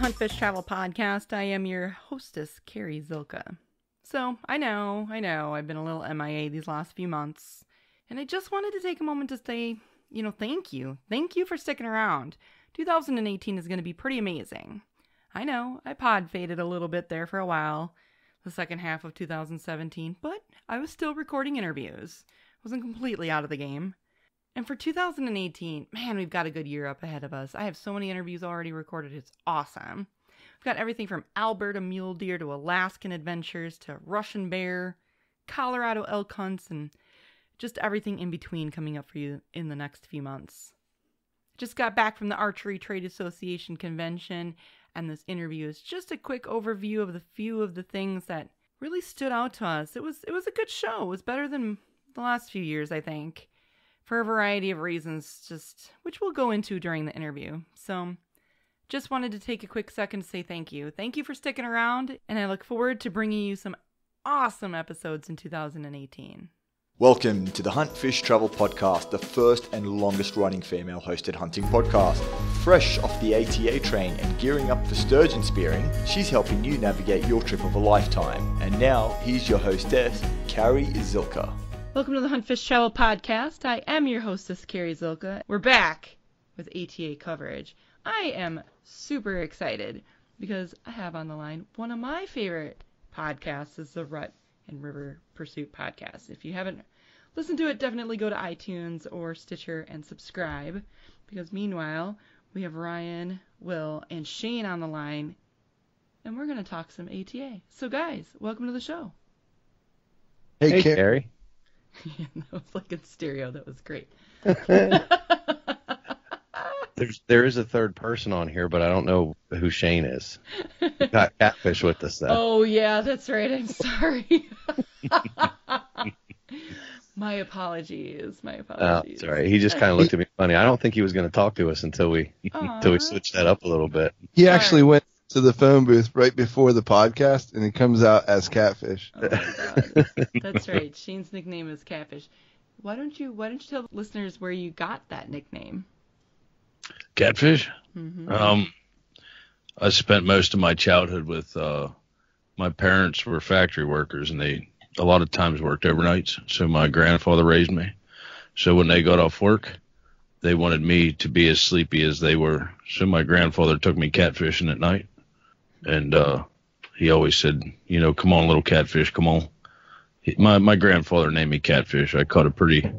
Hunt Fish Travel Podcast. I am your hostess, Carrie Zylka. So, I know, I know, I've been a little MIA these last few months, and I just wanted to take a moment to say, you know, thank you. Thank you for sticking around. 2018 is going to be pretty amazing. I know, I pod faded a little bit there for a while, the second half of 2017, but I was still recording interviews. Wasn't completely out of the game. And for 2018, man, we've got a good year up ahead of us. I have so many interviews already recorded. It's awesome. We've got everything from Alberta mule deer to Alaskan adventures to Russian bear, Colorado elk hunts, and just everything in between coming up for you in the next few months. Just got back from the Archery Trade Association convention, and this interview is just a quick overview of the few of the things that really stood out to us. It was it was a good show. It was better than the last few years, I think for a variety of reasons, just which we'll go into during the interview. So, just wanted to take a quick second to say thank you. Thank you for sticking around, and I look forward to bringing you some awesome episodes in 2018. Welcome to the Hunt Fish Travel Podcast, the first and longest running female hosted hunting podcast. Fresh off the ATA train and gearing up for sturgeon spearing, she's helping you navigate your trip of a lifetime. And now, here's your hostess, Carrie Zylka. Welcome to the Hunt Fish Travel Podcast. I am your hostess, Carrie Zylka. We're back with ATA coverage. I am super excited because I have on the line one of my favorite podcasts is the Rut and River Pursuit podcast. If you haven't listened to it, definitely go to iTunes or Stitcher and subscribe. Because meanwhile, we have Ryan, Will, and Shane on the line, and we're going to talk some ATA. So, guys, welcome to the show. Hey, hey Carrie. yeah, that was like in stereo. That was great. There's there is a third person on here, but I don't know who Shane is. got catfish with us though. Oh yeah, that's right. I'm sorry. my apologies. My oh, apologies. Oh, sorry. He just kind of looked at me funny. I don't think he was going to talk to us until we until we switched that up a little bit. He actually went to the phone booth right before the podcast, and it comes out as Catfish. Oh that's right. Shane's nickname is Catfish. Why don't you Why don't you tell listeners where you got that nickname? Catfish. Mm-hmm. Um, I spent most of my childhood with uh, my parents were factory workers, and they a lot of times worked overnights. So my grandfather raised me. So when they got off work, they wanted me to be as sleepy as they were. So my grandfather took me catfishing at night and uh, he always said, you know, come on, little catfish, come on. He, my my grandfather named me Catfish. I caught a pretty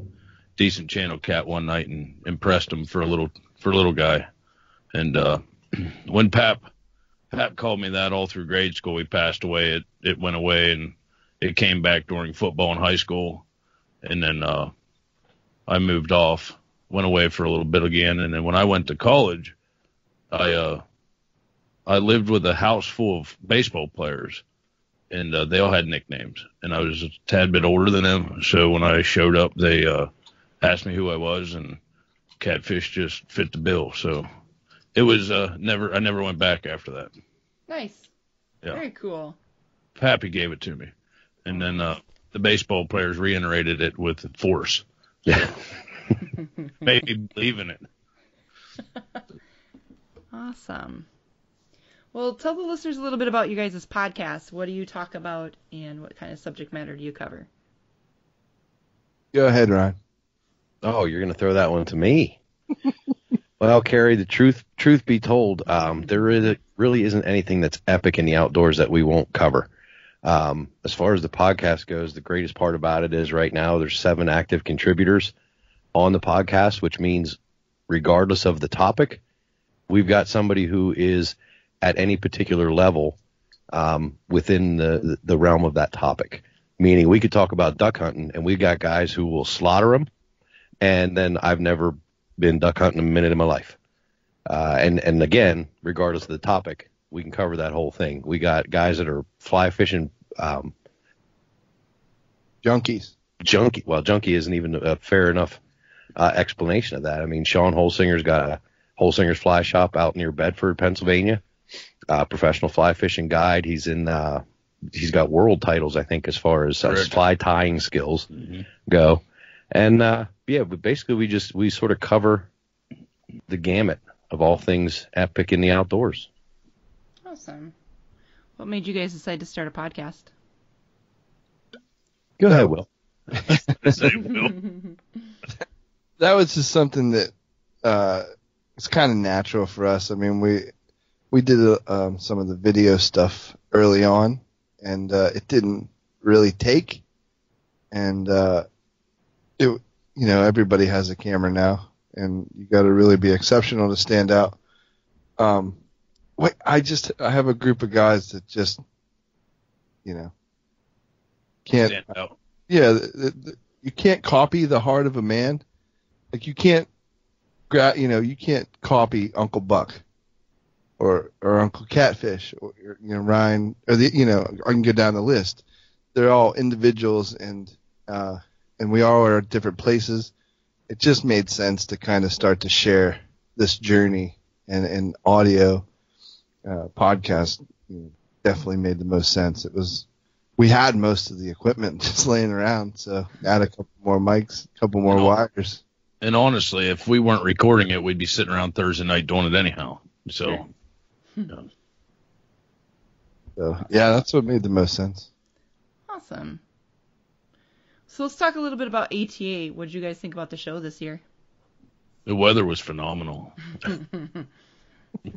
decent channel cat one night and impressed him for a little for a little guy. And uh, when Pap Pap called me that all through grade school, he passed away. It it went away and it came back during football in high school, and then uh, I moved off, went away for a little bit again, and then when I went to college, I uh, I lived with a house full of baseball players, and uh, they all had nicknames. And I was a tad bit older than them, so when I showed up, they uh, asked me who I was, and Catfish just fit the bill. So it was uh, never. I never went back after that. Nice. Yeah. Very cool. Pappy gave it to me, and then uh, the baseball players reiterated it with force. Yeah. made me believe in it. awesome. Well, tell the listeners a little bit about you guys' podcast. What do you talk about, and what kind of subject matter do you cover? Go ahead, Ryan. Oh, you're going to throw that one to me. well, Carrie, the truth truth be told, um, there is, really isn't anything that's epic in the outdoors that we won't cover. Um, as far as the podcast goes, the greatest part about it is right now there's seven active contributors on the podcast, which means regardless of the topic, we've got somebody who is – at any particular level um, within the, the realm of that topic. Meaning, we could talk about duck hunting, and we got guys who will slaughter them, and then I've never been duck hunting a minute in my life. Uh, and and again, regardless of the topic, we can cover that whole thing. We got guys that are fly fishing um, junkies. Junkie. Well, junkie isn't even a fair enough uh, explanation of that. I mean, Sean Holsinger's got a Holsinger's Fly Shop out near Bedford, Pennsylvania uh, professional fly fishing guide. He's in, uh, he's got world titles, I think, as far as uh, fly tying skills mm-hmm. go. And, uh, yeah, but basically we just, we sort of cover the gamut of all things epic in the outdoors. Awesome. What made you guys decide to start a podcast? Go ahead, Will. Will. that was just something that uh, it's kind of natural for us. I mean, we we did uh, um, some of the video stuff early on, and uh, it didn't really take. And uh, it, you know, everybody has a camera now, and you got to really be exceptional to stand out. Um, wait, I just I have a group of guys that just, you know, can't Stand out. yeah, the, the, you can't copy the heart of a man. Like you can't, gra- you know, you can't copy Uncle Buck, or or Uncle Catfish, or you know Ryan, or the you know I can go down the list. They're all individuals, and uh, and we all are at different places. It just made sense to kind of start to share this journey, and and audio uh, podcast you know, definitely made the most sense. It was we had most of the equipment just laying around, so add a couple more mics, a couple more wires. And honestly, if we weren't recording it, we'd be sitting around Thursday night doing it anyhow. So, yeah. So yeah, that's what made the most sense. Awesome. So let's talk a little bit about ATA. What did you guys think about the show this year? the weather was phenomenal. Yeah.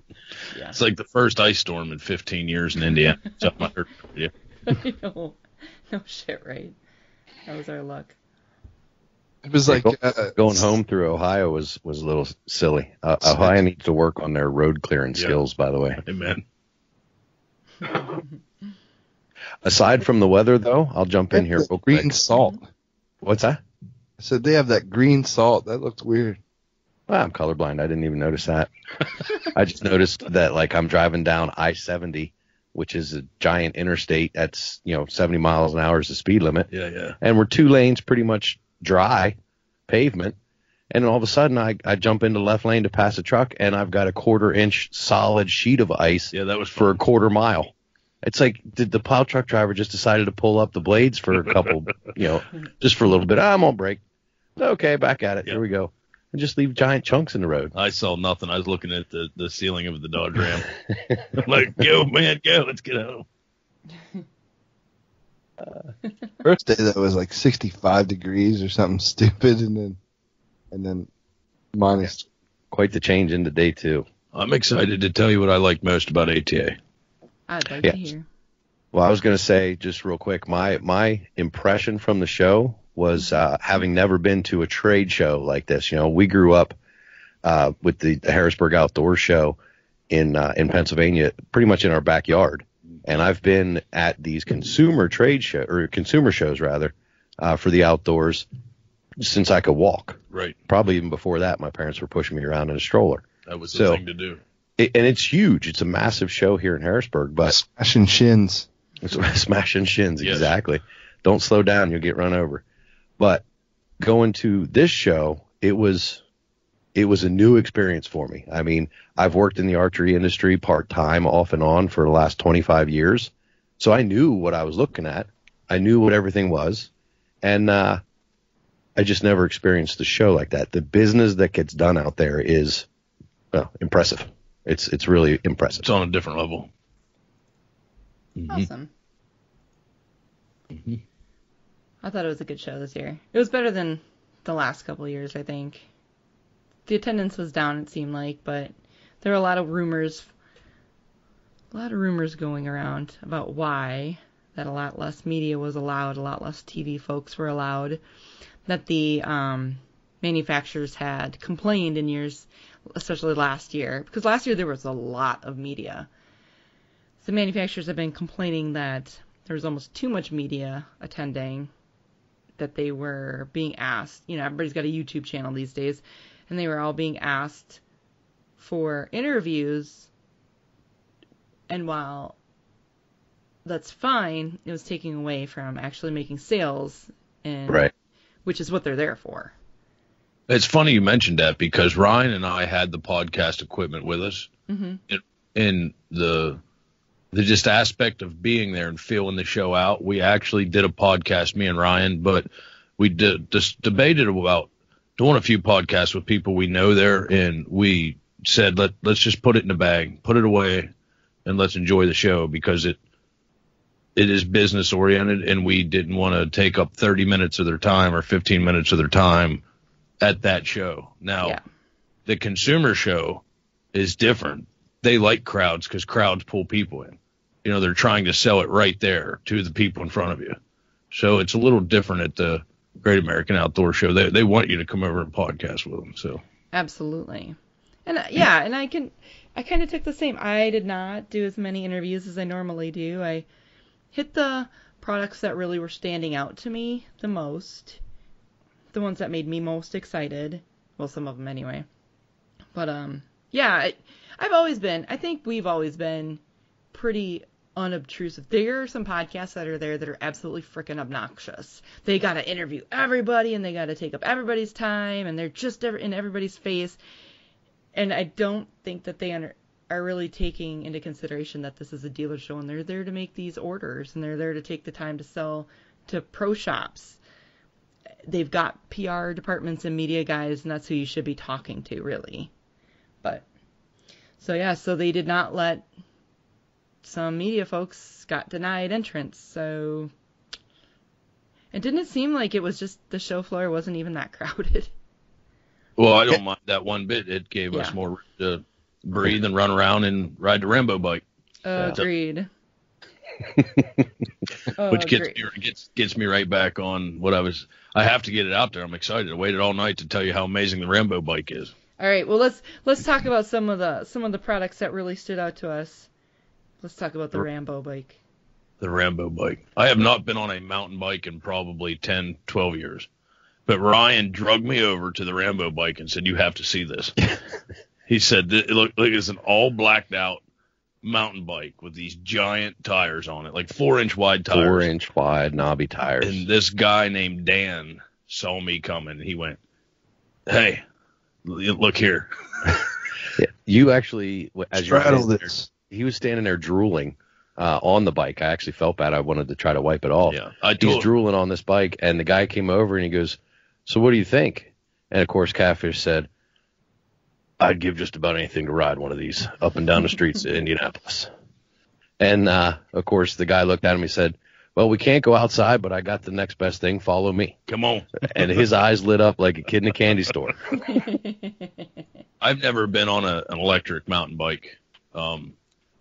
It's like the first ice storm in 15 years in Indiana. I heard. Yeah. no, no shit, right? That was our luck. It was Yeah, like uh, Going home through Ohio was was a little silly. Uh, Ohio needs to work on their road clearing Yeah. skills, by the way. Amen. Aside from the weather, though, I'll jump in here real green quick. salt. What's that? I said they have that green salt. That looks weird. Well, I'm colorblind. I didn't even notice that. I just noticed that like I'm driving down I-70, which is a giant interstate. That's you know 70 miles an hour is the speed limit, Yeah, yeah. and we're two lanes pretty much dry pavement. And then all of a sudden, I, I jump into left lane to pass a truck, and I've got a quarter inch solid sheet of ice Yeah, that was for a quarter mile. It's like did the plow truck driver just decided to pull up the blades for a couple, you know, just for a little bit? Ah, I'm on break. Okay, back at it. Yeah. Here we go. And just leave giant chunks in the road. I saw nothing. I was looking at the, the ceiling of the Dodge Ram. I'm like, go, man, go. Let's get home. First day that was like 65 degrees or something stupid, and then and then minus. Quite the change into day two. I'm excited to tell you what I like most about ATA. I'd like Yeah. to hear. Well, I was going to say just real quick, my my impression from the show was uh, having never been to a trade show like this. You know, we grew up uh, with the, the Harrisburg Outdoor Show in uh, in Pennsylvania, pretty much in our backyard, and I've been at these consumer trade show or consumer shows rather uh, for the outdoors since I could walk. Right. Probably even before that, my parents were pushing me around in a stroller. That was the So- thing to do. It, and it's huge. It's a massive show here in Harrisburg, but Smashing shins. it's smashing shins, Yes. exactly. Don't slow down, you'll get run over. But going to this show, it was it was a new experience for me. I mean, I've worked in the archery industry part time off and on for the last 25 years. So I knew what I was looking at. I knew what everything was. And uh I just never experienced the show like that. The business that gets done out there is well, impressive. It's it's really impressive. It's on a different level. Awesome. I thought it was a good show this year. It was better than the last couple of years, I think. The attendance was down, it seemed like, but there were a lot of rumors, a lot of rumors going around about why that a lot less media was allowed, a lot less TV folks were allowed, that the um, manufacturers had complained in years, especially last year, because last year there was a lot of media. The manufacturers have been complaining that there was almost too much media attending, that they were being asked, you know, everybody's got a YouTube channel these days, and they were all being asked for interviews. And while that's fine, it was taking away from actually making sales, and Right. which is what they're there for. It's funny you mentioned that because Ryan and I had the podcast equipment with us. Mm-hmm. in the the just aspect of being there and feeling the show out. We actually did a podcast, me and Ryan, but we did just debated about doing a few podcasts with people we know there, and we said let let's just put it in a bag, put it away, and let's enjoy the show because it it is business oriented and we didn't want to take up 30 minutes of their time or 15 minutes of their time at that show. Now, Yeah. the consumer show is different. They like crowds because crowds pull people in. You know, they're trying to sell it right there to the people in front of you. So it's a little different at the Great American Outdoor Show. They they want you to come over and podcast with them. So Absolutely. And uh, yeah, and I can I kind of took the same. I did not do as many interviews as I normally do. I hit the products that really were standing out to me the most. The ones that made me most excited. Well, some of them anyway. But um yeah, I, I've always been I think we've always been pretty unobtrusive. There are some podcasts that are there that are absolutely freaking obnoxious. They got to interview everybody and they got to take up everybody's time and they're just in everybody's face. And I don't think that they under, are really taking into consideration that this is a dealer show and they're there to make these orders and they're there to take the time to sell to pro shops. They've got PR departments and media guys and that's who you should be talking to really. But so yeah, so they did not let some media folks got denied entrance. So it didn't seem like it was just the show floor wasn't even that crowded. Well, I don't mind that one bit. It gave us Yeah. more to breathe and run around and ride the Rambo bike, oh, Agreed. Oh, which gets agreed. me, gets gets me right back on what I was. I have to get it out there. I'm excited. I waited all night to tell you how amazing the Rambo bike is. All right, well let's let's talk about some of the some of the products that really stood out to us. Let's talk about the Rambo bike. The Rambo bike. I have not been on a mountain bike in probably 10, 12 years. But Ryan drugged me over to the Rambo bike and said, "You have to see this." he said, "Th- "Look, look, it's an all blacked out mountain bike with these giant tires on it, like four inch wide tires." Four inch wide knobby tires. And this guy named Dan saw me coming. He went, "Hey, look here." Yeah, you actually, as you were Straddle standing there- this. He was standing there drooling uh, on the bike. I actually felt bad. I wanted to try to wipe it off. Yeah, I do. He's drooling on this bike, and the guy came over and he goes, "So what do you think?" And of course, Catfish said, "I'd give just about anything to ride one of these up and down the streets of Indianapolis." And uh, of course, the guy looked at him. He said, "Well, we can't go outside, but I got the next best thing. Follow me." "Come on." And his eyes lit up like a kid in a candy store. I've never been on a, an electric mountain bike. Um,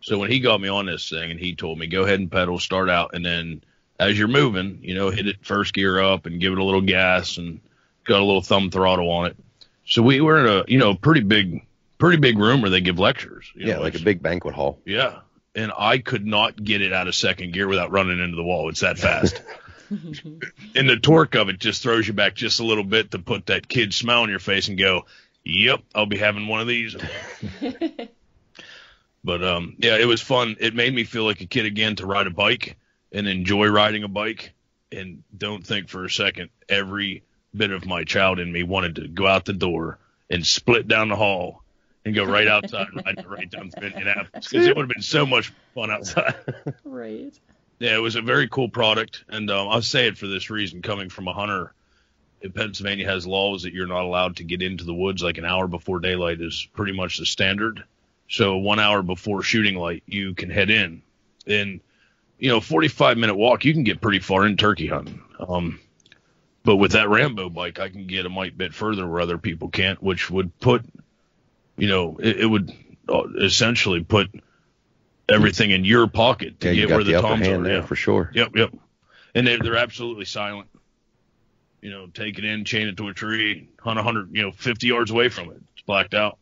so when he got me on this thing and he told me, go ahead and pedal, start out, and then as you're moving, you know, hit it first gear up and give it a little gas and got a little thumb throttle on it. So we were in a, you know, pretty big, pretty big room where they give lectures. you Yeah, know, like a big banquet hall. Yeah. And I could not get it out of second gear without running into the wall. It's that fast. and the torque of it just throws you back just a little bit to put that kid smile on your face and go, Yep, I'll be having one of these. but um yeah, it was fun. It made me feel like a kid again to ride a bike and enjoy riding a bike and don't think for a second every bit of my child in me wanted to go out the door and split down the hall and go right outside and ride right down through Indianapolis because it would have been so much fun outside. right. Yeah, it was a very cool product, and um, I'll say it for this reason: coming from a hunter, in Pennsylvania has laws that you're not allowed to get into the woods like an hour before daylight is pretty much the standard. So one hour before shooting light, you can head in, and you know, 45 minute walk, you can get pretty far in turkey hunting. Um, but with that Rambo bike, I can get a mite bit further where other people can't, which would put, you know, it, it would uh, essentially put everything in your pocket to Yeah, get where the, the, toms are. there Yeah. for sure. Yep, yep. And they're, they're absolutely silent. You know, take it in, chain it to a tree, hunt 100, you know, 50 yards away from it. It's blacked out.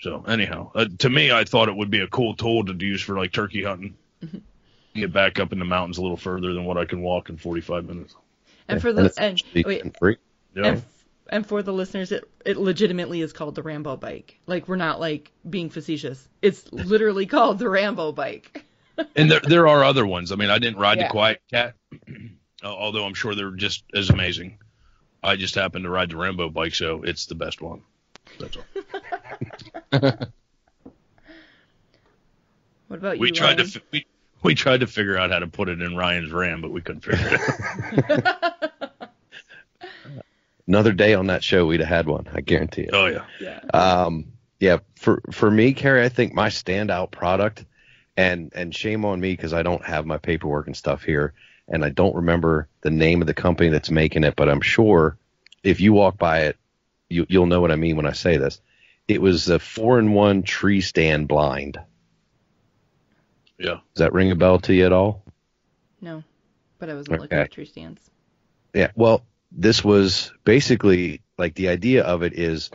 So, anyhow, uh, to me, I thought it would be a cool tool to use for like turkey hunting. Get back up in the mountains a little further than what I can walk in 45 minutes. And for the it's and wait, and free. Yeah. and, and for the listeners, it it legitimately is called the Rambo bike. Like we're not like being facetious. It's literally called the Rambo bike. and there there are other ones. I mean, I didn't ride Yeah. the QuietKat, uh, although I'm sure they're just as amazing. I just happened to ride the Rambo bike, so it's the best one. That's all. What about you? we tried to fi- we, we tried to figure out how to put it in Ryan's Ram, but we couldn't figure it out. Another day on that show, we'd have had one. I guarantee it. oh yeah, Yeah. Um, yeah, for for me, Carrie, I think my standout product And and shame on me because I don't have my paperwork and stuff here, and I don't remember the name of the company that's making it. But I'm sure if you walk by it, you, you'll know what I mean when I say this. It was a four in one tree stand blind. Yeah. Does that ring a bell to you at all? No, but I wasn't looking at tree stands. Yeah. Well, this was basically like the idea of it is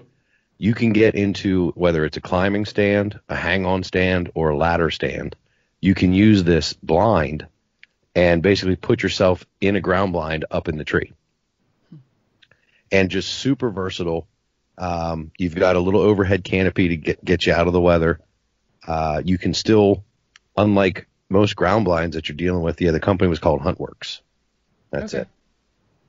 you can get into whether it's a climbing stand, a hang on stand, or a ladder stand. You can use this blind and basically put yourself in a ground blind up in the tree. And just super versatile. Um, you've got a little overhead canopy to get, get you out of the weather. Uh, you can still, unlike most ground blinds that you're dealing with, yeah, the company was called Huntworks. That's Okay. it.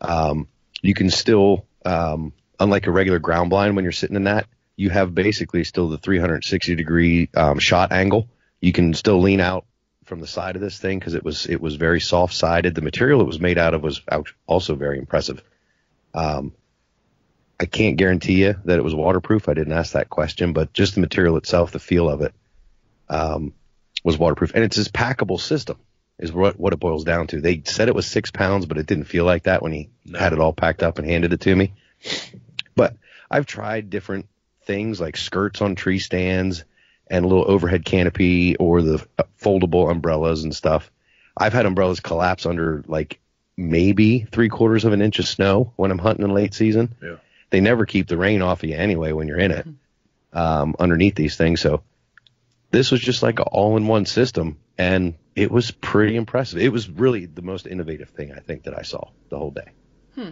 Um, you can still, um, unlike a regular ground blind, when you're sitting in that, you have basically still the 360 degree um, shot angle. You can still lean out from the side of this thing because it was it was very soft sided. The material it was made out of was out- also very impressive. Um, I can't guarantee you that it was waterproof. I didn't ask that question, but just the material itself, the feel of it, um, was waterproof, and it's this packable system is what what it boils down to. They said it was six pounds, but it didn't feel like that when he No. had it all packed up and handed it to me. But I've tried different things like skirts on tree stands and a little overhead canopy or the foldable umbrellas and stuff. I've had umbrellas collapse under like maybe three quarters of an inch of snow when I'm hunting in late season. Yeah. They never keep the rain off of you anyway when you're in it um, underneath these things. So this was just like an all-in-one system, and it was pretty impressive. It was really the most innovative thing I think that I saw the whole day. Hmm.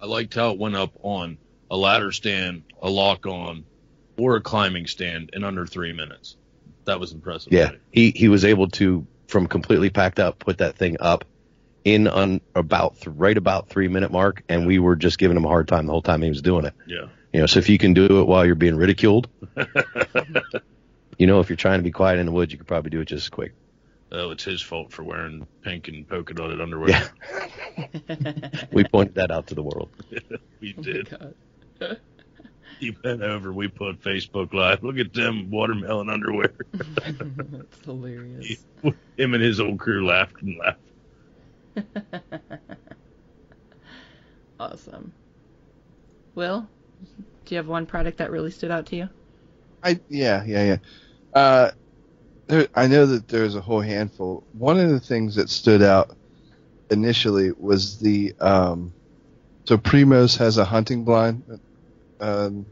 I liked how it went up on a ladder stand, a lock on, or a climbing stand in under three minutes. That was impressive. Yeah, he he was able to from completely packed up put that thing up in on about th- right about three minute mark, and we were just giving him a hard time the whole time he was doing it. Yeah. You know, so if you can do it while you're being ridiculed, you know, if you're trying to be quiet in the woods, you could probably do it just as quick. Oh, it's his fault for wearing pink and polka dotted underwear. Yeah. We pointed that out to the world. we Oh did. God. He went over. We put Facebook Live. Look at them watermelon underwear. That's hilarious. Him and his old crew laughed and laughed. awesome. Will, do you have one product that really stood out to you? I yeah yeah yeah. Uh, there, I know that there's a whole handful. One of the things that stood out initially was the um, so Primos has a hunting blind um,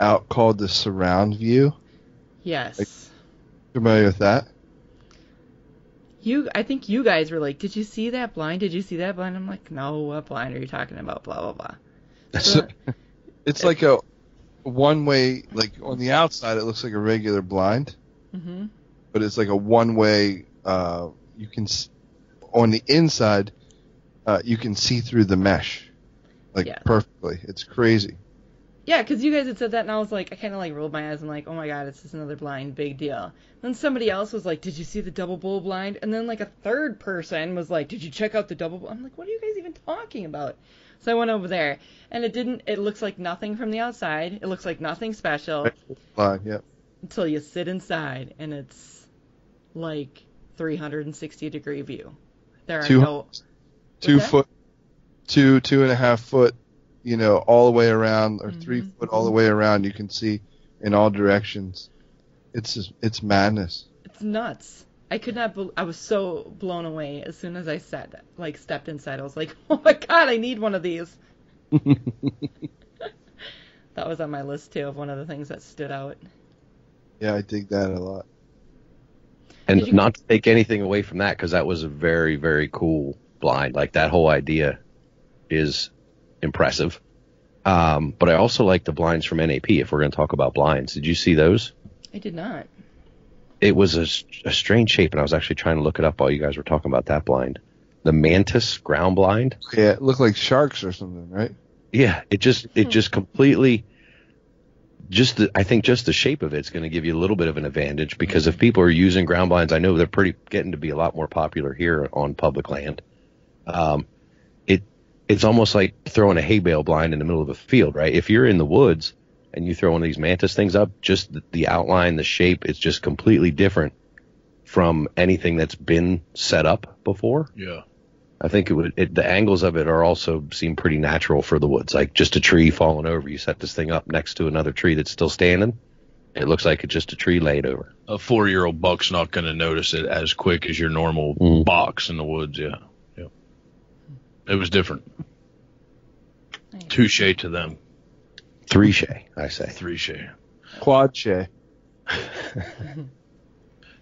out called the Surround View. Yes. Familiar with that? You, I think you guys were like, "Did you see that blind? Did you see that blind?" I'm like, "No, what blind are you talking about?" Blah blah blah. So, it's like a one way, like on the outside, it looks like a regular blind, hmm but it's like a one way. Uh, you can on the inside, uh, you can see through the mesh, like Yeah. perfectly. It's crazy. Yeah, because you guys had said that, and I was like, I kind of like rolled my eyes and like, oh my god, it's just another blind, big deal. Then somebody else was like, did you see the double bull blind? And then like a third person was like, did you check out the double? Bull? I'm like, what are you guys even talking about? So I went over there, and it didn't. It looks like nothing from the outside. It looks like nothing special Blind, yeah. until you sit inside, and it's like 360 degree view. There are Two- no. Two foot, two two and a half foot, you know, all the way around, or three Mhm. foot all the way around. You can see in all directions. It's just, it's madness. It's nuts. I could not. Bel I was so blown away as soon as I sat, like, stepped inside. I was like, "Oh my god, I need one of these." That was on my list too of one of the things that stood out. Yeah, I dig that a lot. And you- not to take anything away from that, because that was a very, very cool blind. Like that whole idea is impressive. Um, but I also like the blinds from NAP. If we're going to talk about blinds, did you see those? I did not. It was a strange shape, and I was actually trying to look it up while you guys were talking about that blind. The Mantis ground blind. Yeah, it looked like sharks or something, right? Yeah, it just it Hmm. just completely just the, I think just the shape of it's going to give you a little bit of an advantage because if people are using ground blinds, I know they're pretty getting to be a lot more popular here on public land. Um, it it's almost like throwing a hay bale blind in the middle of a field, right? If you're in the woods and you throw one of these mantis things up, just the, outline, the shape, it's just completely different from anything that's been set up before. Yeah. I think it would. It, the angles of it are also seem pretty natural for the woods. Like just a tree falling over. You set this thing up next to another tree that's still standing. It looks like it's just a tree laid over. A four year old buck's not going to notice it as quick as your normal Mm. box in the woods. Yeah. Yeah. It was different. Nice. Touche to them. Three shay, I say. Three shade. Quad shay.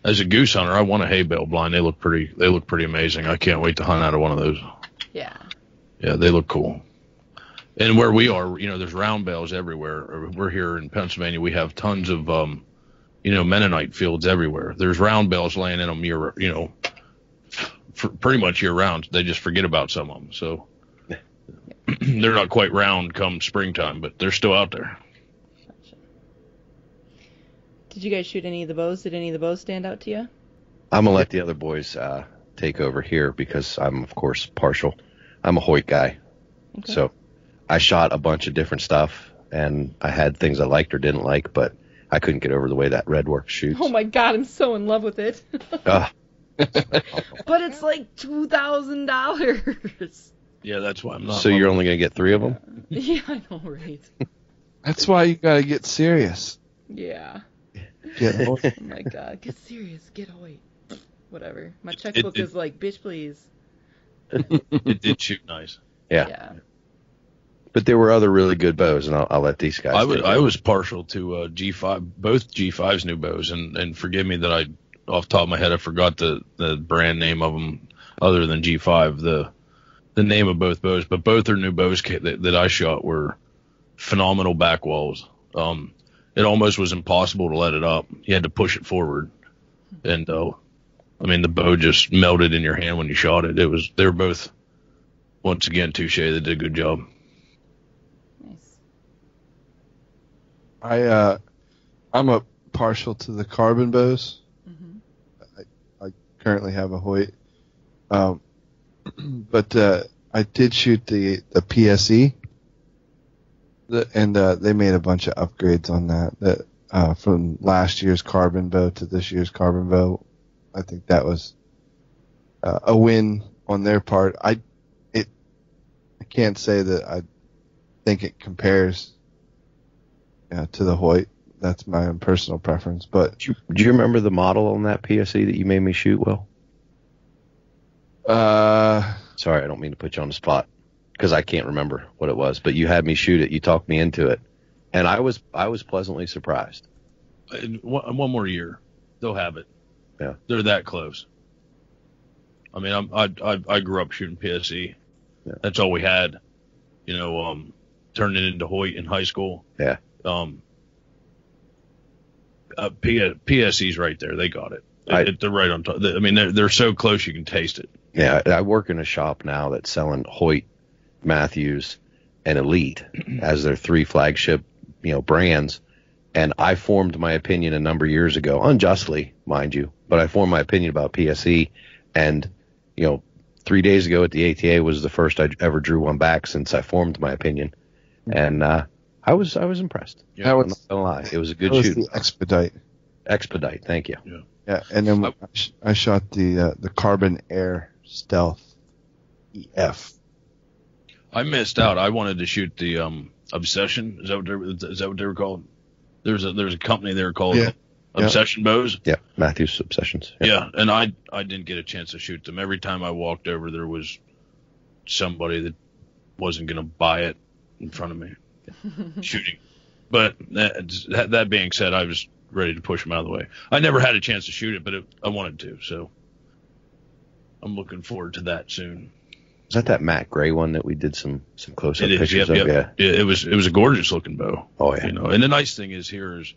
As a goose hunter, I want a hay bale blind. They look pretty. They look pretty amazing. I can't wait to hunt out of one of those. Yeah. Yeah, they look cool. And where we are, you know, there's round bales everywhere. We're here in Pennsylvania. We have tons of, um, you know, Mennonite fields everywhere. There's round bales laying in them year, you know, for pretty much year round. They just forget about some of them. So they're not quite round come springtime, but they're still out there. Gotcha. Did you guys shoot any of the bows? Did any of the bows stand out to you? I'm gonna let the other boys uh, take over here because I'm of course partial. I'm a Hoyt guy, Okay. so I shot a bunch of different stuff, and I had things I liked or didn't like, but I couldn't get over the way that red Redwork shoots. Oh my god, I'm so in love with it. Ah, but it's like two thousand dollars. Yeah, that's why I'm not. so you're only gonna get three of them? Yeah, I know, right? That's why you gotta get serious. Yeah. Get Oh my god, get serious, get Hoyt. Whatever. My checkbook it- is like, bitch, please. it did shoot nice. Yeah. Yeah. But there were other really good bows, and I'll, I'll let these guys. I was I was partial to uh, G5, both G5's new bows, and and forgive me that I off the top of my head I forgot the the brand name of them other than G5 the the name of both bows, but both are new bows that, that I shot were phenomenal back walls. Um, it almost was impossible to let it up. You had to push it forward, and uh, I mean the bow just melted in your hand when you shot it. It was they were both once again touche. They did a good job. Nice. I uh, I'm a partial to the carbon bows. Currently have a Hoyt, um, but uh, I did shoot the the PSE, the, and uh, they made a bunch of upgrades on that. That uh, from last year's carbon bow to this year's carbon bow, I think that was uh, a win on their part. I it I can't say that I think it compares to the Hoyt. That's my own personal preference, but Do you, do you remember the model on that PSE that you made me shoot? Will? uh, Sorry, I don't mean to put you on the spot because I can't remember what it was. But you had me shoot it. You talked me into it, and I was I was pleasantly surprised. One, one more year, they'll have it. Yeah. they're that close. I mean, I'm, I, I I grew up shooting PSE. Yeah. That's all we had. You know, um, turned it into Hoyt in high school. Yeah. Um. Uh, P, PSE's right there. They got it. I- It- they're right on top. I mean, they're they're so close you can taste it. Yeah, I I work in a shop now that's selling Hoyt, Mathews, and Elite as their three flagship, you know, brands. And I formed my opinion a number of years ago, unjustly, mind you, but I formed my opinion about PSE. And, you know, three days ago at the ATA was the first I ever drew one back since I formed my opinion. And, uh, I was, I was impressed. that I'm was, not gonna lie. It was a that good was shoot. the expedite. Expedite. Thank you. Yeah, and then I- I, sh- I shot the uh, the Carbon Air Stealth E EF. I missed out. I wanted to shoot the um Obsession. Is that what they, is that what they were called? There's a there's a company there called Yeah. Yeah. Obsession Bows. Yeah. Mathews Obsessions. Yeah, and I I didn't get a chance to shoot them. Every time I walked over, there was somebody that wasn't going to buy it in front of me shooting. But that, that being said, I was ready to push him out of the way. I never had a chance to shoot it, but it, I wanted to, so I'm looking forward to that soon. Is that that Matt Gray one that we did some some close up pictures yep, of? yep. Yeah. It, it was it was a gorgeous looking bow. Oh yeah. You know, and the nice thing is here is,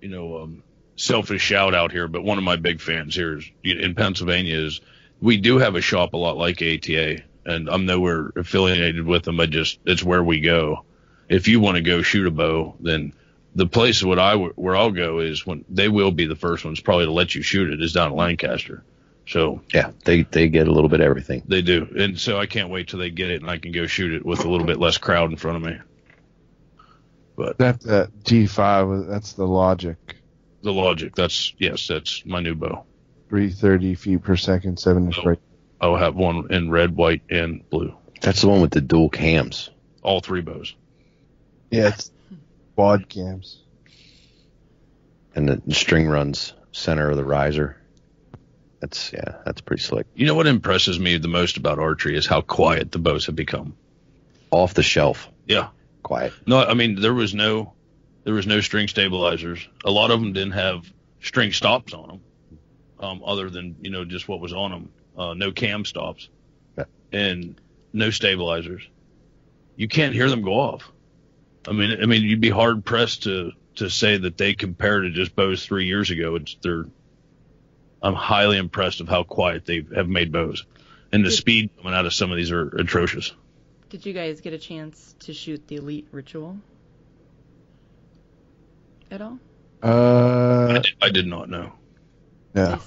you know, um, selfish shout out here, but one of my big fans here is in Pennsylvania is we do have a shop a lot like ATA, and I'm nowhere affiliated with them. I just it's where we go. If you want to go shoot a bow, then the place what I where I'll go is when they will be the first ones probably to let you shoot it is down at Lancaster. So Yeah, they they get a little bit of everything. they do, and so I can't wait till they get it and I can go shoot it with a little bit less crowd in front of me. But That uh, G5, that's the Logic. the logic, that's yes, that's my new bow. 330 feet per second, seven inch Oh. break. I'll have one in red, white, and blue. That's the one with the dual cams. All three bows. Yeah, it's quad cams. and the string runs center of the riser. That's yeah, that's pretty slick. You know what impresses me the most about archery is how quiet the bows have become. Off the shelf, Yeah. quiet. No, I mean there was no there was no string stabilizers. A lot of them didn't have string stops on them, um, other than you know just what was on them. Uh, no cam stops, Yeah. and no stabilizers. You can't hear them go off. I mean, I mean you'd be hard pressed to to say that they compare to just bows three years ago. It's they're I'm highly impressed of how quiet they have made bows, and the Did- speed coming out of some of these are atrocious. Did you guys get a chance to shoot the Elite Ritual at all? I Uh, did, I did not know. yeah.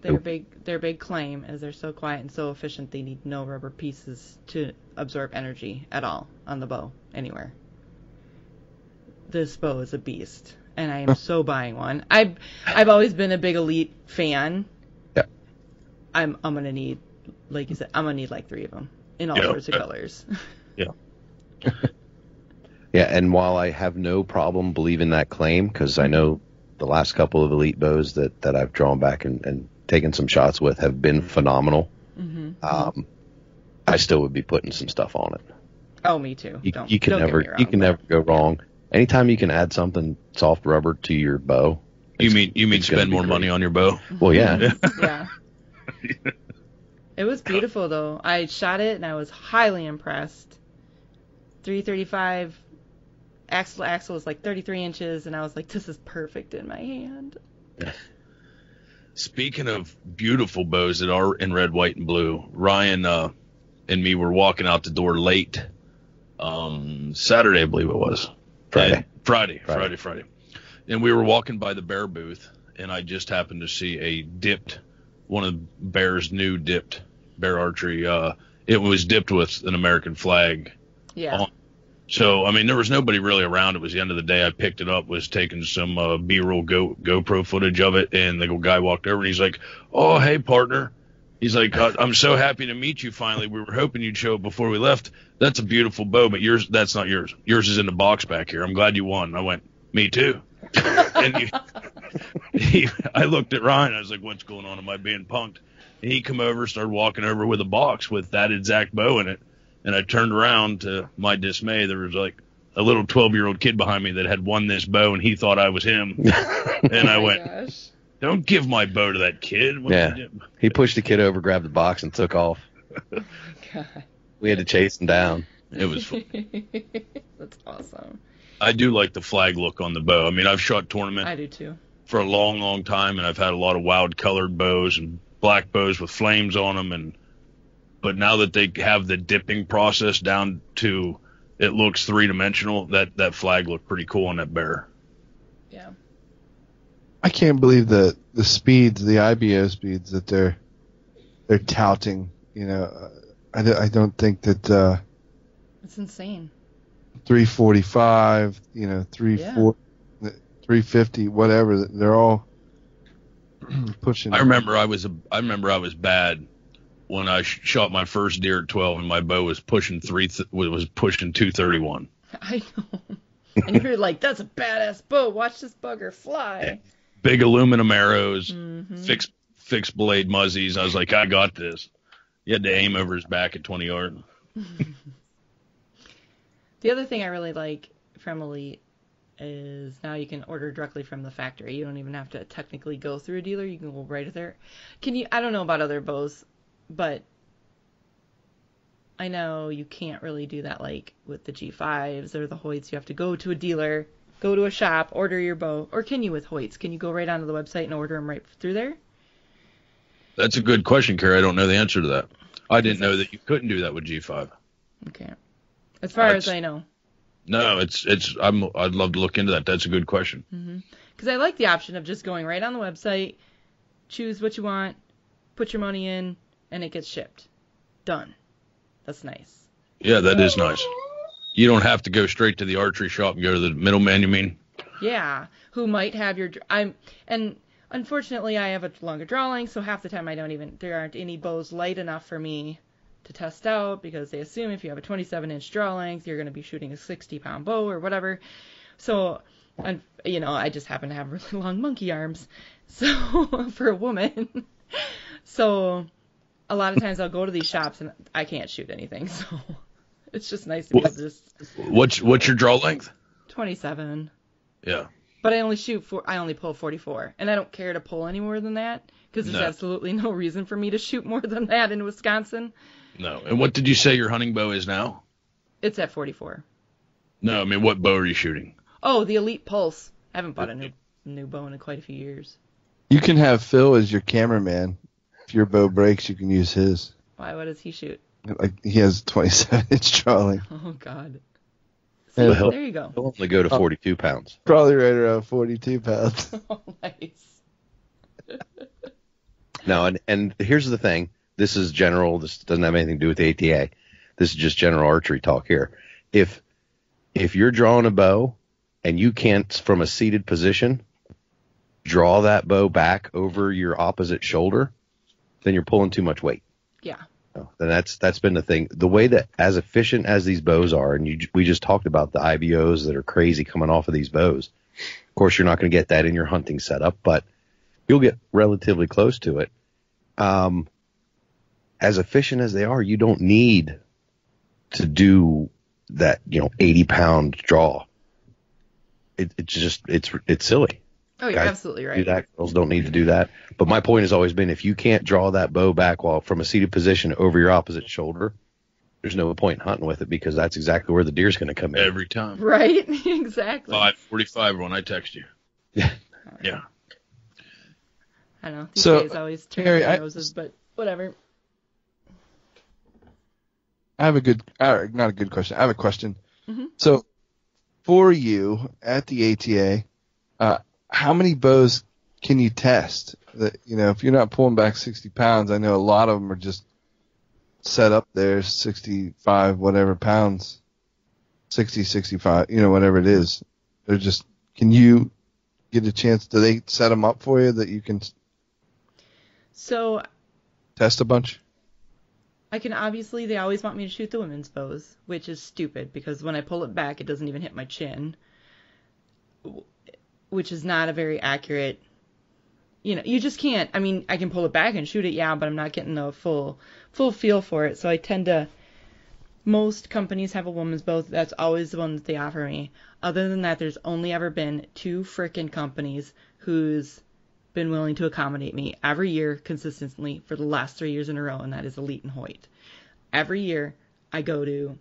They Their big their big claim is they're so quiet and so efficient they need no rubber pieces to absorb energy at all on the bow anywhere. This bow is a beast, and I am so buying one. I've I've always been a big elite fan. Yeah. I'm I'm gonna need, like you said, I'm gonna need like three of them in all Yeah. sorts of colors. Yeah, yeah, and while I have no problem believing that claim, because I know the last couple of elite bows that that I've drawn back and, and taken some shots with have been phenomenal. hmm Um, I still would be putting some stuff on it. Oh, me too. You, don't, you can never wrong, you can but- never go wrong. Anytime you can add something soft rubber to your bow. You mean you mean spend more great. money on your bow? Well, yeah. yeah. It was beautiful though. I shot it and I was highly impressed. 335 axle axle was like 33 inches and I was like this is perfect in my hand. Speaking of beautiful bows that are in red, white, and blue, Ryan uh, and me were walking out the door late. Um, Saturday, I believe it was. Friday. Friday, Friday. Friday, Friday. And we were walking by the bear booth, and I just happened to see a dipped, one of Bear's new dipped bear archery. Uh, it was dipped with an American flag Yeah. Oh. So I mean, there was nobody really around. It was the end of the day. I picked it up, was taking some uh, B-roll Go GoPro footage of it, and the guy walked over and he's like, "Oh, hey, partner." He's like, "Uh, "I'm so happy to meet you finally. We were hoping you'd show up before we left. That's a beautiful bow, but yours that's not yours. Yours is in the box back here. I'm glad you won." I went, "Me too." and he, he, I looked at Ryan. I was like, "What's going on? Am I being punked?" And he come over, started walking over with a box with that exact bow in it. And I turned around to my dismay. There was like a little 12 year old kid behind me that had won this bow and he thought I was him. and I Oh my went, gosh. Don't give my bow to that kid. What Yeah. He pushed the kid over, grabbed the box, and took off. God. We had to chase him down. It was fun. That's awesome. I do like the flag look on the bow. I mean, I've shot tournament I do too. for a long, long time and I've had a lot of wild colored bows and black bows with flames on them. And, but now that they have the dipping process down to, it looks three dimensional, that, that flag looked pretty cool on that bear. Yeah. I can't believe the the speeds, the IBO speeds that they're they're touting. You know, uh, I, don't- I don't think that uh, It's insane. 345, you know, 34, 350, whatever. They're all pushing. I remember I was a, I remember I was bad when I sh- shot my first deer at 12 and my bow was pushing three th- was pushing 231. I know. and you're like, that's a badass bow. Watch this bugger fly. Big aluminum arrows, Mhm. fixed fixed blade muzzies. I was like, I got this. You had to aim over his back at 20 yards. The other thing I really like from Elite is now you can order directly from the factory. You don't even have to technically go through a dealer. You can go right there. Can you? I don't know about other bows, but I know you can't really do that like with the G5s or the Hoyts. You have to go to a dealer, go to a shop, order your bow. Or can you with Hoyts? Can you go right onto the website and order them right through there? That's a good question, Carrie. I don't know the answer to that. I didn't know that you couldn't do that with G5. Okay. As far as I know. No, it's it's I'm I'd love to look into that. That's a good question. Mm-hmm. Because I like the option of just going right on the website, choose what you want, put your money in, and it gets shipped. Done. That's nice. Yeah, that is nice. You don't have to go straight to the archery shop and go to the middleman. You mean? Yeah. Who might have your I'm and unfortunately, I have a longer draw length, so half the time I don't even there aren't any bows light enough for me to test out because they assume if you have a 27 inch draw length, you're going to be shooting a 60 pound bow or whatever. So, and you know, I just happen to have really long monkey arms, so for a woman, so a lot of times I'll go to these shops and I can't shoot anything, so it's just nice to be able to just What's what's your draw length? 27. Yeah. But I only shoot for I only pull 44, and I don't care to pull any more than that because there's No. absolutely no reason for me to shoot more than that in Wisconsin. No. And what did you say your hunting bow is now? It's at 44. No, I mean what bow are you shooting? Oh, the Elite Pulse. I haven't bought a new new bow in quite a few years. You can have Phil as your cameraman. If your bow breaks, you can use his. Why? What does he shoot? Like he has 27 inch draw length. Oh God. Yeah, See, he'll- there you go. He'll only go to 42 pounds. Probably right around 42 pounds. Oh, nice. No, and and here's the thing. This is general. This doesn't have anything to do with the ATA. This is just general archery talk here. If if you're drawing a bow and you can't from a seated position draw that bow back over your opposite shoulder, then you're pulling too much weight. Yeah. Then that's that's been the thing. The way that as efficient as these bows are, and you, we just talked about the IBOs that are crazy coming off of these bows. Of course, you're not going to get that in your hunting setup, but you'll get relatively close to it. Um, as efficient as they are, you don't need to do that, you know, 80 pound draw. It, it's just it's it's silly Oh, you're Guys, absolutely do right. that. Girls don't need to do that. But my point has always been if you can't draw that bow back while from a seated position over your opposite shoulder, there's no point in hunting with it because that's exactly where the deer's going to come in. Every time. Right? exactly. Five forty five when I text you. Yeah. Yeah. I know. These So, days always turn Harry, their I- noses, but whatever. I have a good, uh, not a good question. I have a question. Mhm. So, for you at the ATA, uh, how many bows can you test? That you know, if you're not pulling back 60 pounds, I know a lot of them are just set up there, 65 whatever pounds, 60, 65, you know, whatever it is. They're just. Can you get a chance? Do they set them up for you that you can So test a bunch? I can obviously they always want me to shoot the women's bows, which is stupid because when I pull it back, it doesn't even hit my chin, which is not a very accurate. You know, you just can't. I mean, I can pull it back and shoot it, yeah, but I'm not getting the full full feel for it. So I tend to. Most companies have a woman's bow. That's always the one that they offer me. Other than that, there's only ever been two frickin' companies who's been willing to accommodate me every year consistently for the last three years in a row, and that is Elite and Hoyt. Every year I go to.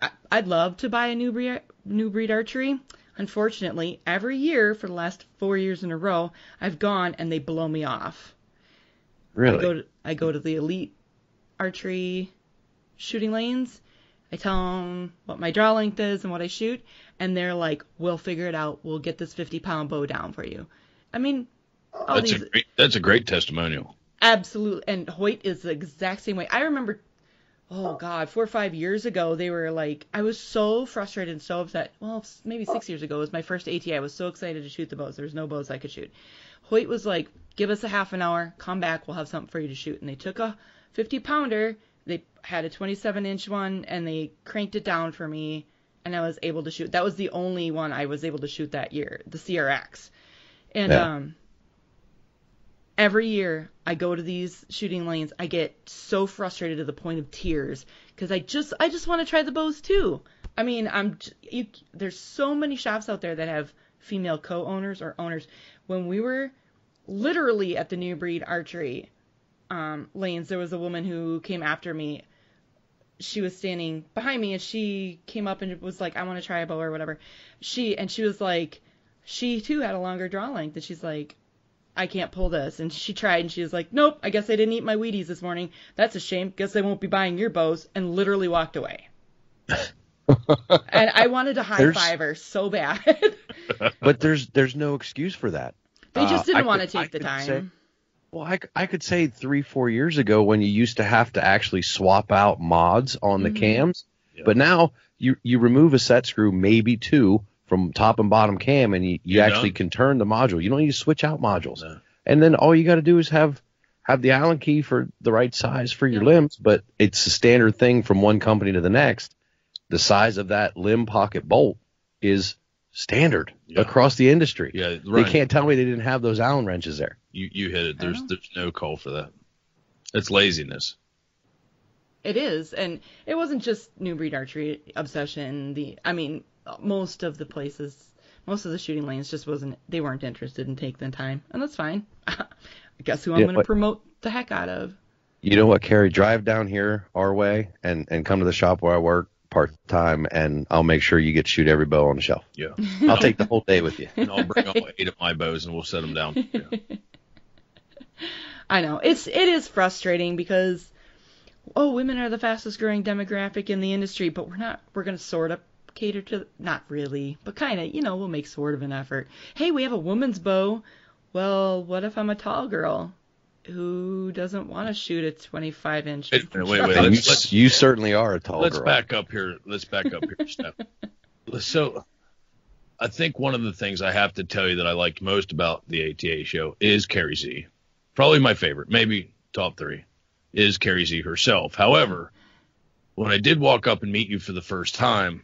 I, I'd love to buy a new breed, new breed archery. Unfortunately, every year for the last four years in a row, I've gone and they blow me off. I Really? go to I go to the elite archery shooting lanes. I tell them what my draw length is and what I shoot, and they're like, "We'll figure it out. We'll get this 50 pound bow down for you." I mean, all That's these a great that's a great testimonial. Absolutely, and Hoyt is the exact same way. I remember, oh god, four or five years ago, they were like, I was so frustrated and so upset. Well, maybe six years ago was my first ATA. I was so excited to shoot the bows. There was no bows I could shoot. Hoyt was like, give us a half an hour, come back, we'll have something for you to shoot. And they took a 50 pounder, they had a 27 inch one, and they cranked it down for me, and I was able to shoot. That was the only one I was able to shoot that year, the CRX. And Yeah. um, every year I go to these shooting lanes, I get so frustrated to the point of tears because I just I just want to try the bows too. I mean, I'm you, there's so many shops out there that have female co-owners or owners. When we were literally at the New Breed Archery um, lanes, there was a woman who came after me. She was standing behind me and she came up and was like, "I want to try a bow or whatever." She and she was like, she too had a longer draw length and she's like, I can't pull this. And she tried and she was like, Nope, I guess I didn't eat my Wheaties this morning. That's a shame. Guess I won't be buying your bows. And literally walked away. and I wanted to high five her so bad. but there's there's no excuse for that. they Uh, just didn't I want to could- I take the time. say- Well, I could say three, four years ago when you used to have to actually swap out mods on the Mhm. cams, Yeah. but now you you remove a set screw, maybe two from top and bottom cam, and you, you You're actually done. can turn the module. You don't need to switch out modules. No. and then all you got to do is have have the Allen key for the right size for your limbs. But it's a standard thing from one company to the next. The size of that limb pocket bolt is standard Yeah. across the industry. Yeah, right. They can't tell me they didn't have those Allen wrenches there. You you hit it. There's oh. there's no call for that. It's laziness. It is, and it wasn't just New Breed Archery Obsession. The, I mean, most of the places, most of the shooting lanes just wasn't. They weren't interested in taking the time, and that's fine. I guess who I'm Yeah, going to promote the heck out of? You know what, Carrie? Drive down here our way and and come to the shop where I work part time, and I'll make sure you get to shoot every bow on the shelf. Yeah. I'll take the whole day with you. And I'll bring all eight of my bows and we'll set them down. Yeah. I know it's it is frustrating because oh, women are the fastest growing demographic in the industry, but we're not. We're going to sort of cater to not really, but kind of. You know, we'll make sort of an effort. Hey, we have a woman's bow. Well, what if I'm a tall girl who doesn't want to shoot a 25 inch? Wait, wait, wait, And let's- you, let's- you certainly are a tall girl. Let's back up here. Let's back up here, Steph. So, I think one of the things I have to tell you that I liked most about the ATA show is Carrie Z. Probably my favorite, maybe top three, is Carrie Z herself. However, when I did walk up and meet you for the first time,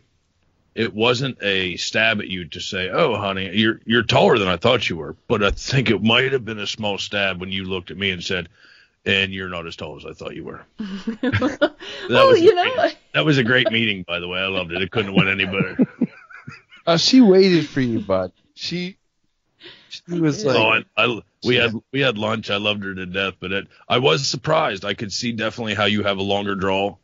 it wasn't a stab at you to say, "Oh, honey, you're you're taller than I thought you were." But I think it might have been a small stab when you looked at me and said, "And you're not as tall as I thought you were." That oh, was you great. know, That was a great meeting, by the way. I loved it. It couldn't have went any better. Uh, she waited for you, bud. She she was did. like, oh, I, I, we had we had lunch. I loved her to death, but it, I was surprised. I could see definitely how you have a longer draw,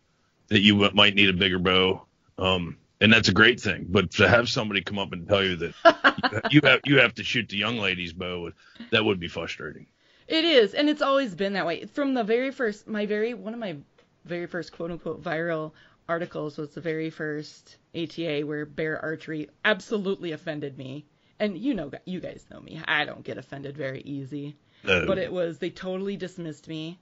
that you might need a bigger bow, um, and that's a great thing. But to have somebody come up and tell you that you have you have to shoot the young lady's bow, that would be frustrating. It is, and it's always been that way. From the very first, my very one of my very first quote unquote viral articles was the very first ATA where bear archery absolutely offended me. And you know, you guys know me. I don't get offended very easy. No. But it was they totally dismissed me.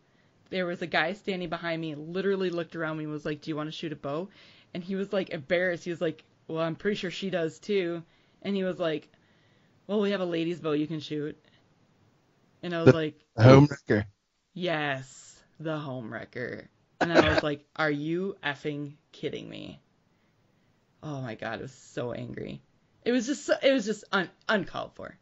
There was a guy standing behind me, literally looked around me and was like, "Do you want to shoot a bow?" And he was like embarrassed. He was like, "Well, I'm pretty sure she does too." And he was like, "Well, we have a ladies' bow you can shoot." And I was like, homewrecker. Yes, the home wrecker. And I was like, are you effing kidding me? Oh my god, I was so angry. It was just so, it was just un, uncalled for.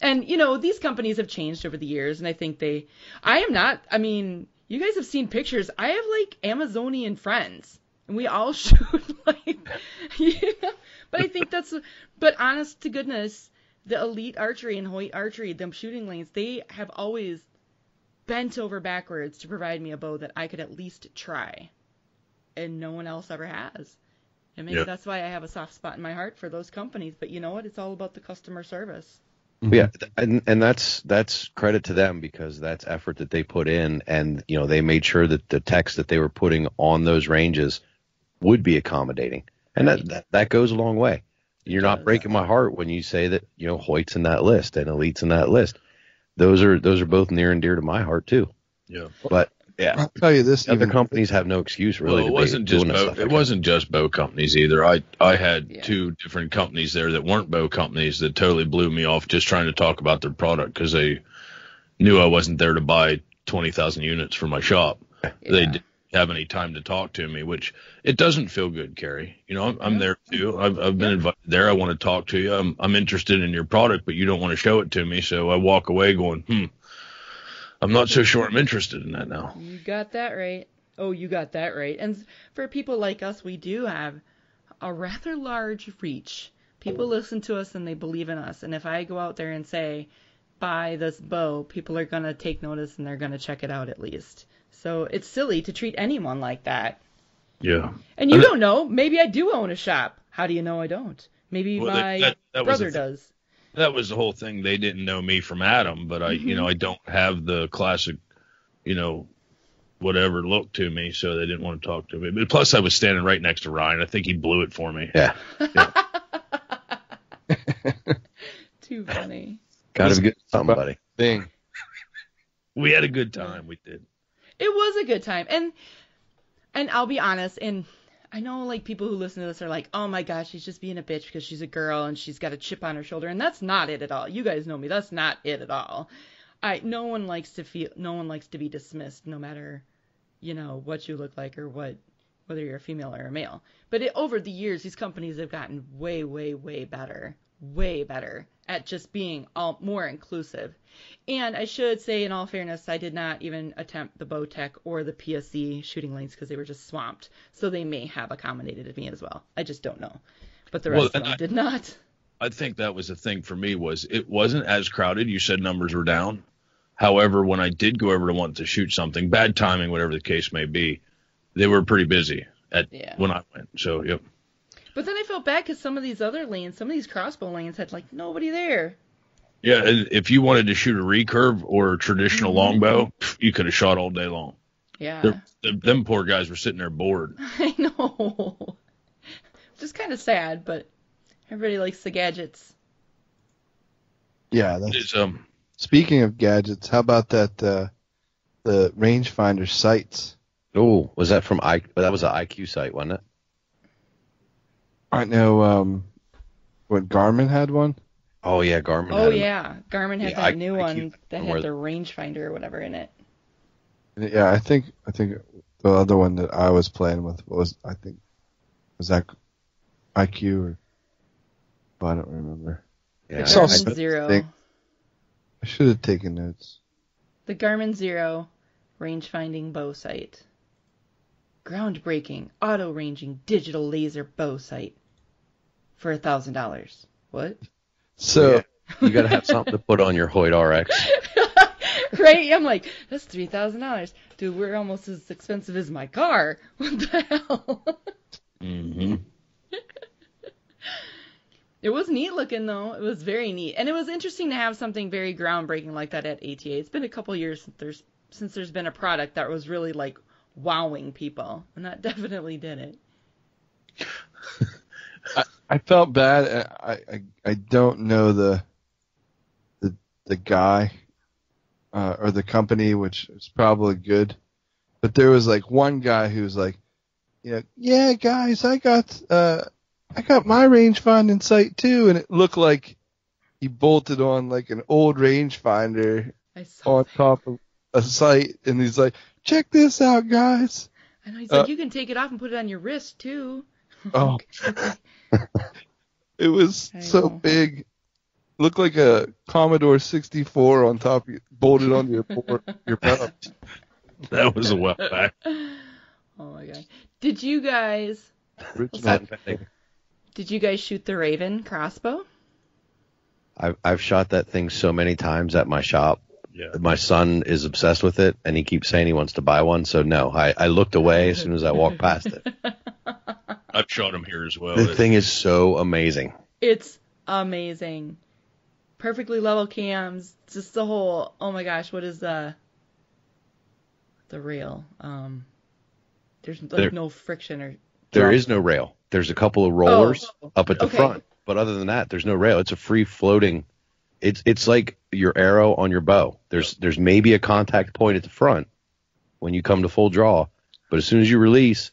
And you know, these companies have changed over the years and I think they I am not I mean, you guys have seen pictures. I have like Amazonian friends and we all shoot like you know, but I think that's but honest to goodness, the elite archery and Hoyt archery, them shooting lanes, they have always bent over backwards to provide me a bow that I could at least try. And no one else ever has. And maybe Yeah. that's why I have a soft spot in my heart for those companies. But you know what? It's all about the customer service. Yeah, and and that's that's credit to them because that's effort that they put in, and you know they made sure that the text that they were putting on those ranges would be accommodating, and that that, that goes a long way. You're not breaking my heart when you say that you know Hoyt's in that list and Elite's in that list. Those are those are both near and dear to my heart too. Yeah. But yeah, I'll tell you this. other even- companies have no excuse really well, it wasn't just bow, it like wasn't just bow companies either. I I had Yeah. two different companies there that weren't bow companies that totally blew me off just trying to talk about their product because they knew I wasn't there to buy twenty thousand units for my shop. They Yeah. didn't have any time to talk to me, which it doesn't feel good, Carrie. You know, I'm, I'm there too. I've, I've been invited there. I want to talk to you. I'm I'm interested in your product, but you don't want to show it to me, so I walk away going, hmm. I'm not so sure I'm interested in that now. You got that right. Oh, you got that right. And for people like us, we do have a rather large reach. People listen to us and they believe in us. And if I go out there and say, buy this bow, people are going to take notice and they're going to check it out at least. So it's silly to treat anyone like that. Yeah. And you And- don't know. Maybe I do own a shop. How do you know I don't? Maybe Well, my that- that was brother the does. that was the whole thing. They didn't know me from Adam, but I, you know, mm-hmm. I don't have the classic, you know, whatever look to me, so they didn't want to talk to me. But plus, I was standing right next to Ryan. I think he blew it for me. Yeah, Too funny. got to be good somebody something, thing. We had a good time. We did. It was a good time. And and i'll be honest and i know like people who listen to this are like oh my gosh she's just being a bitch because she's a girl and she's got a chip on her shoulder. And that's not it at all. You guys know me. That's not it at all. I no one likes to feel no one likes to be dismissed no matter you know what you look like or what whether you're a female or a male. But it, over the years these companies have gotten way way way better, way better at just being all more inclusive. And I should say in all fairness I did not even attempt the Bowtech or the PSC shooting lanes because they were just swamped. So they may have accommodated me as well. I just don't know. But the rest Well, of them I- did not. I think that was the thing for me was it wasn't as crowded. You said numbers were down. However, when I did go over to want to shoot something, bad timing, whatever the case may be, they were pretty busy at Yeah. when I went. So yep. But then I felt bad because some of these other lanes, some of these crossbow lanes had like nobody there. Yeah, and if you wanted to shoot a recurve or a traditional longbow, you could have shot all day long. Yeah. They're- them- them poor guys were sitting there bored. I know. Just kind of sad, but everybody likes the gadgets. Yeah. That's, It's, um, speaking of gadgets, how about that? Uh, the rangefinder sights. Oh, was that from I? That was an IQ sight, wasn't it? I know. Um, what Garmin had one. Oh yeah, Garmin. Oh had 'em. yeah, Garmin had Yeah, that I- new I one that had the rangefinder or whatever in it. Yeah, I think I think the other one that I was playing with was I think was that IQ or oh, I don't remember. Yeah, The saw I- Garmin Xero. thing. I should have taken notes. The Garmin Xero range-finding bow sight. Groundbreaking, auto-ranging digital laser bow sight for a thousand dollars. What? So Yeah. you got to have something to put on your Hoyt RX. right? I'm like, that's three thousand dollars, dude. We're almost as expensive as my car. What the hell? hmm It was neat looking though. It was very neat, and it was interesting to have something very groundbreaking like that at ATA. It's been a couple years since there's since there's been a product that was really like wowing people, and that definitely did it. I felt bad. I, I I don't know the the the guy uh, or the company, which is probably good. But there was like one guy who was like, you know, yeah, guys, I got uh I got my rangefinder sight too, and it looked like he bolted on like an old rangefinder I on top of a sight, and he's like, check this out, guys. I know he's uh, like, you can take it off and put it on your wrist too. Oh, it was so know. big. Looked like a Commodore 64 on top, bolted onto your board, your belt. That was a while back. Oh my god. Did you guys Original. did you guys shoot the Ravin crossbow? I've I've shot that thing so many times at my shop. Yeah. My son is obsessed with it, and he keeps saying he wants to buy one. So no, I, I looked away as soon as I walked past it. I've shot them here as well. The thing is so amazing. It's amazing. Perfectly level cams, just the whole oh my gosh, what is the the rail? Um there's like There- no friction or There drop- is no rail. There's a couple of rollers Oh, up at the okay. front, but other than that, there's no rail. It's a free floating. It's it's like your arrow on your bow. There's there's maybe a contact point at the front when you come to full draw, but as soon as you release,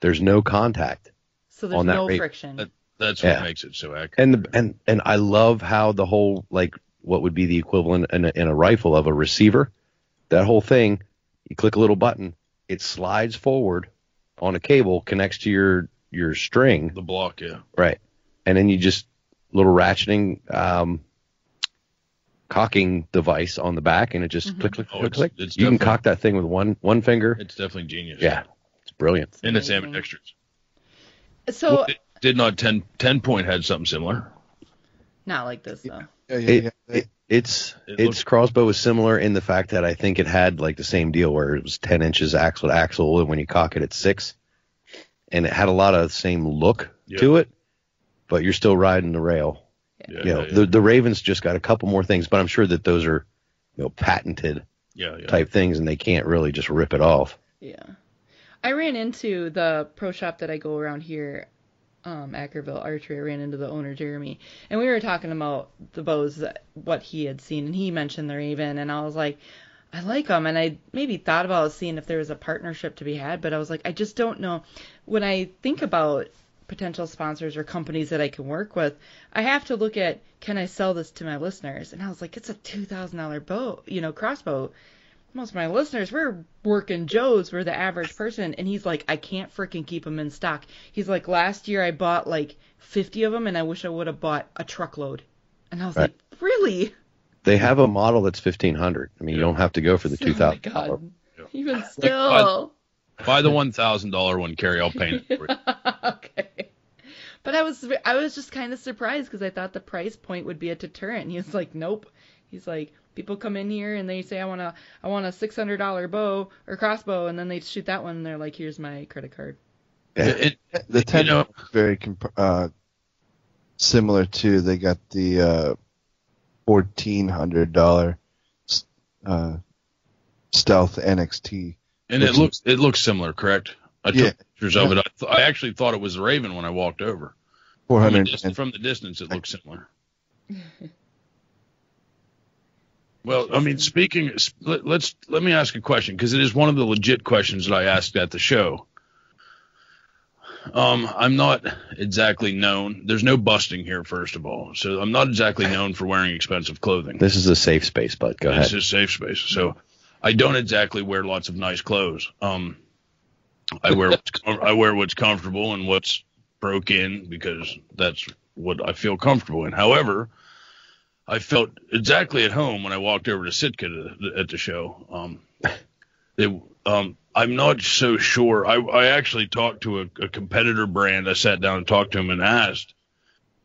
there's no contact. So there's on that no rate. friction. That- That's Yeah. what makes it so accurate. And the, and and I love how the whole like what would be the equivalent in a, in a rifle of a receiver. That whole thing, you click a little button, it slides forward on a cable, connects to your your string, the block, yeah. right, and then you just little ratcheting um, cocking device on the back, and it just click click Oh, click it's- click. it's you can cock that thing with one one finger. It's definitely genius. Yeah, it's brilliant. And it's Amazing. ambidextrous. So Well, did not 10, 10 point had something similar. not like this though. Yeah, yeah, yeah. it, it's It its looks- crossbow was similar in the fact that I think it had like the same deal where it was ten inches axle to axle, and when you cock it, it's six, and it had a lot of the same look Yeah. to it, but you're still riding the rail. Yeah, You know, yeah, yeah. the the Ravin's just got a couple more things, but I'm sure that those are you know patented yeah, yeah. type things, and they can't really just rip it off. Yeah. I ran into the pro shop that I go around here, um, Ackerville Archery. I ran into the owner, Jeremy, and we were talking about the bows, that- what he had seen, and he mentioned the Ravin, and I was like, I like them, and I maybe thought about seeing if there was a partnership to be had, but I was like, I just don't know. When I think about potential sponsors or companies that I can work with, I have to look at can I sell this to my listeners? And I was like, it's a two thousand dollar bow, you know, crossbow. Most of my listeners, we're working Joes, we're the average person, and he's like, I can't freaking keep them in stock. He's like, last year I bought like 50 of them, and I wish I would have bought a truckload. And I was Right. like, really? They have a model that's fifteen hundred. I mean, you don't have to go for the Oh two my thousand. God. Even Like, still. Buy the one thousand dollar one, Carrie. I'll paint it for you. okay. But I was I was just kind of surprised because I thought the price point would be a deterrent. And he was like, nope. He's like, people come in here and they say I want a I want a six hundred dollar bow or crossbow, and then they shoot that one and they're like, here's my credit card. It, it- The ten know- very comp- uh, similar to they got the uh, fourteen hundred dollar uh, stealth NXT. and it Which- looks it looks similar, correct? I took Yeah. pictures of it. I, th- I actually thought it was the Ravin when I walked over. Four From the, from the distance, it looks similar. Well, I mean, speaking, let, let's let me ask a question because it is one of the legit questions that I asked at the show. Um, I'm not exactly known. There's no busting here, first of all, so I'm not exactly known for wearing expensive clothing. This is a safe space, bud. Go This ahead. This is safe space. So I don't exactly wear lots of nice clothes. Um, I wear what's com- I wear what's comfortable and what's broke in because that's what I feel comfortable in. However, I felt exactly at home when I walked over to Sitka to at the show. Um, it, um, I'm not so sure. I, I actually talked to a, a competitor brand. I sat down and talked to him and asked.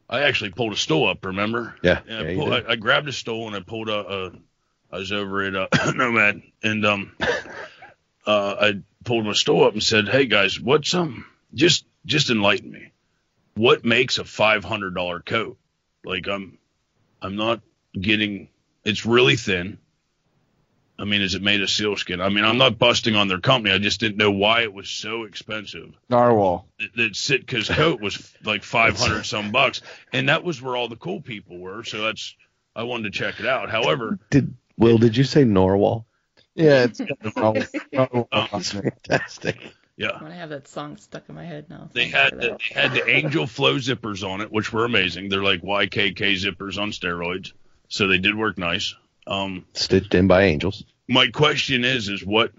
I actually pulled a stool up. Remember? Yeah. Yeah, yeah I, pulled. I, I grabbed a stool and I pulled a, a I was over at uh, Nomad and um uh I pulled my stool up and said, "Hey guys, what's um just just enlighten me. What makes a five hundred dollar coat? Like I'm I'm not getting. It's really thin. I mean, is it made of sealskin? I mean, I'm not busting on their company. I just didn't know why it was so expensive Narwhal. that- that Sitka's coat was like 500 some bucks, and that was where all the cool people were. So that's I wanted to check it out. However, Did Will? Did you say Norwal? Yeah, it's got narwhal, narwhal Um, on it. Fantastic. I want to have that song stuck in my head now. they had the, they had the Angel Flow zippers on it, which were amazing. They're like YKK zippers on steroids, so they did work nice. Um, Stitched in by angels. my question is, is what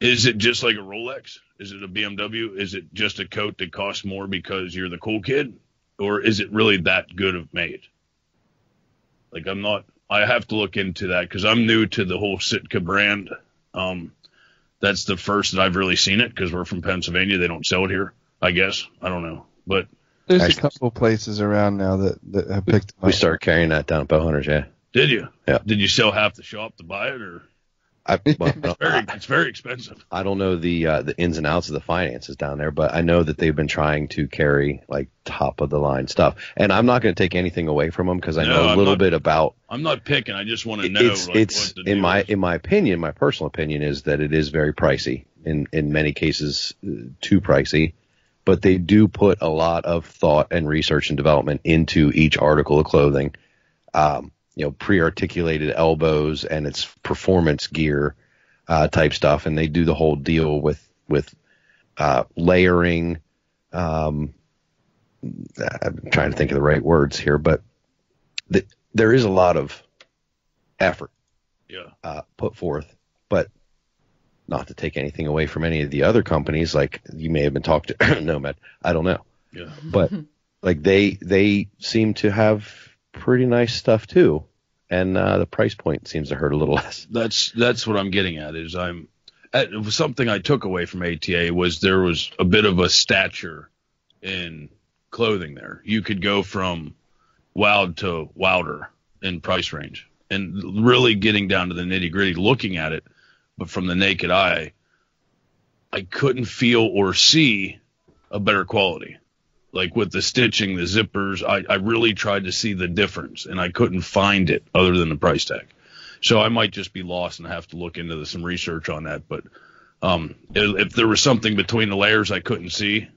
is it? Just like a Rolex? Is it a BMW? Is it just a coat that costs more because you're the cool kid, or is it really that good of made? Like I'm not. I have to look into that because I'm new to the whole Sitka brand. Um, that's the first that I've really seen it because we're from Pennsylvania. They don't sell it here. I guess I don't know, but There's Actually- a couple places around now that, that have picked We up. started carrying that down at Bowhunters. Yeah. did you? Yeah. Did you sell half the shop to buy it, or I, well, no, very? It's very expensive. I don't know the uh, the ins and outs of the finances down there, but I know that they've been trying to carry like top of the line stuff. And I'm not going to take anything away from them because I No, know a I'm little not- bit about I'm not picking. I just want to know. it's like, it's in my is. in my opinion, my personal opinion is that it is very pricey in in many cases uh, too pricey, but they do put a lot of thought and research and development into each article of clothing. Um, you know, pre-articulated elbows and its performance gear uh, type stuff, and they do the whole deal with with uh, layering. Um, I'm trying to think of the right words here, but th- there is a lot of effort yeah. uh, put forth, but not to take anything away from any of the other companies. Like you may have been talked to Nomad, I don't know, Yeah. but like they they seem to have pretty nice stuff too, and uh, the price point seems to hurt a little less. That's that's what I'm getting at. Is I'm at, something I took away from ATA was there was a bit of a stature in clothing there. You could go from wild to wilder in price range, and really getting down to the nitty gritty, looking at it, but from the naked eye, I couldn't feel or see a better quality. Like with the stitching, the zippers, I, I really tried to see the difference, and I couldn't find it other than the price tag. So I might just be lost and have to look into the, some research on that. But um, if, if there was something between the layers I couldn't see,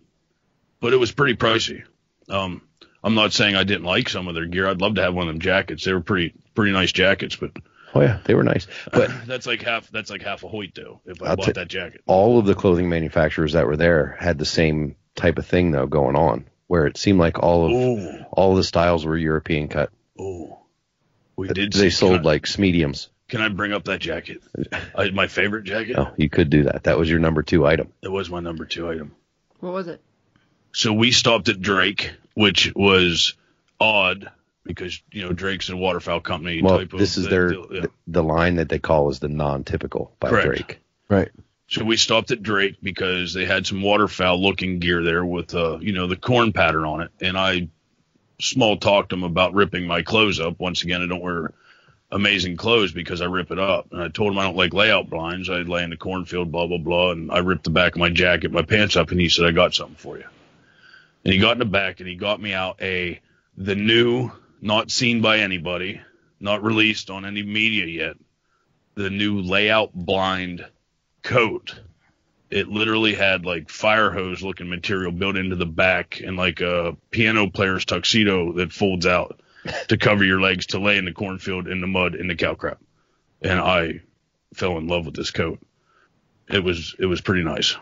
but it was pretty pricey. Um, I'm not saying I didn't like some of their gear. I'd love to have one of them jackets. They were pretty pretty nice jackets, but Oh yeah, they were nice, but that's like half that's like half a Hoyt though. If I I'll bought ta- that jacket, all of the clothing manufacturers that were there had the same type of thing though going on, where it seemed like all of Oh, all the styles were European cut. oh. We did. They see- sold I, like mediums. Can I bring up that jacket? I, uh, my favorite jacket. Oh, you could do that. That was your number two item. It was my number two item. What was it? So we stopped at Drake, which was odd because you know Drake's a waterfowl company. Well, type of this is thing. their Yeah. the, the line that they call is the non-typical by Correct. Drake. Right. So we stopped at Drake because they had some waterfowl looking gear there with uh you know the corn pattern on it, and I small talked them about ripping my clothes up. Once again, I don't wear amazing clothes because I rip it up, and I told him I don't like layout blinds. I lay in the cornfield, blah blah blah, and I ripped the back of my jacket, my pants up, and he said I got something for you. And he got in the back and he got me out a the new, not seen by anybody, not released on any media yet, the new layout blind coat. It literally had like fire hose looking material built into the back and like a piano player's tuxedo that folds out to cover your legs to lay in the cornfield in the mud in the cow crap. And I fell in love with this coat. It was it was pretty nice.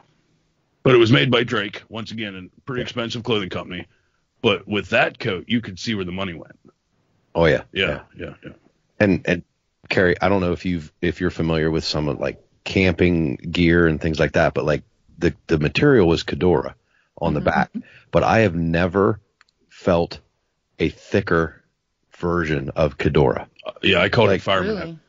But it was made by Drake, once again, a pretty expensive clothing company. But with that coat, you could see where the money went. Oh yeah, Yeah, yeah, yeah. And and Carrie, I don't know if you've if you're familiar with some of like camping gear and things like that, but like the the material was Cordura on the back, but I have never felt a thicker version of Cordura. Uh, yeah, I called Like- it fireman. Really?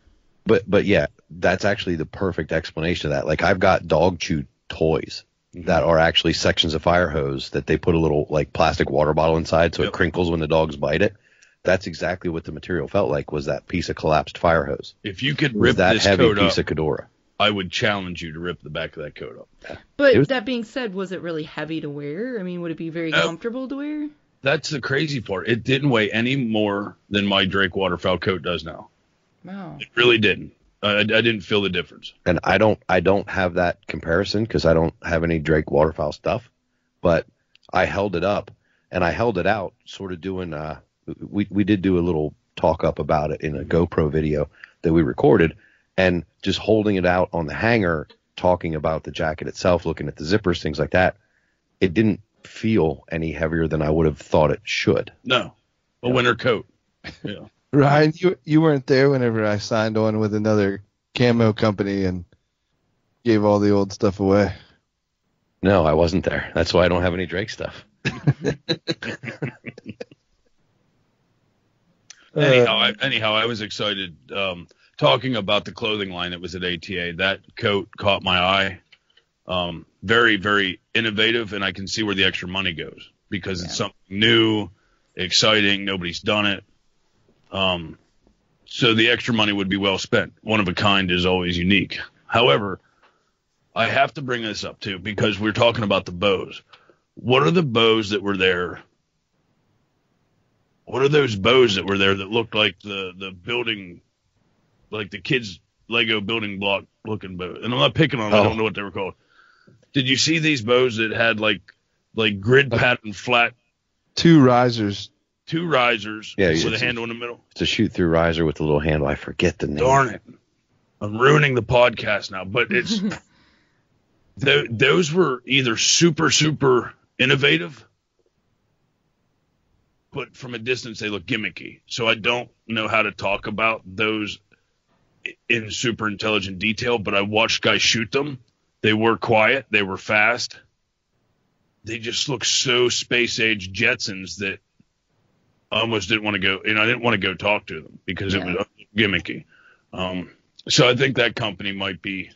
But but yeah, that's actually the perfect explanation of that. Like I've got dog chew toys Mhm. that are actually sections of fire hose that they put a little like plastic water bottle inside so Yep. it crinkles when the dogs bite it. That's exactly what the material felt like was that piece of collapsed fire hose. If you could rip that this heavy coat piece up, of Cordura. I would challenge you to rip the back of that coat up. But was- that being said, was it really heavy to wear? I mean, would it be very No. comfortable to wear? That's the crazy part. It didn't weigh any more than my Drake waterfowl coat does now. Wow. It really didn't. I, I didn't feel the difference. and I don't I don't have that comparison because I don't have any Drake waterfowl stuff, but I held it up and I held it out, sort of doing. Uh, we we did do a little talk up about it in a GoPro video that we recorded, and just holding it out on the hanger, talking about the jacket itself, looking at the zippers, things like that. It didn't feel any heavier than I would have thought it should. No, a winter coat. Yeah. Ryan, you you weren't there whenever I signed on with another camo company and gave all the old stuff away. No, I wasn't there. That's why I don't have any Drake stuff. anyhow, I, anyhow, I was excited um, talking about the clothing line that was at ATA. That coat caught my eye. Um, very, very innovative, and I can see where the extra money goes because it's something new, exciting. Nobody's done it. Um, so the extra money would be well spent. One of a kind is always unique. However, I have to bring this up too because we're talking about the bows. What are the bows that were there what are those bows that were there that looked like the the building, like the kids' Lego building block looking bow? And I'm not picking on. them. I Oh. don't know what they were called. Did you see these bows that had like like grid pattern flat Two risers. two risers Yeah, with a it's- handle in the middle? It's a shoot through riser with a little handle. I forget the name. Darn it! I'm ruining the podcast now, but it's th- those were either super super innovative, but from a distance they look gimmicky. So I don't know how to talk about those i- in super intelligent detail. But I watched guys shoot them. They were quiet. They were fast. They just look so space age Jetsons that I almost didn't want to go. You know, I didn't want to go talk to them because it was gimmicky. Um, so I think that company might be.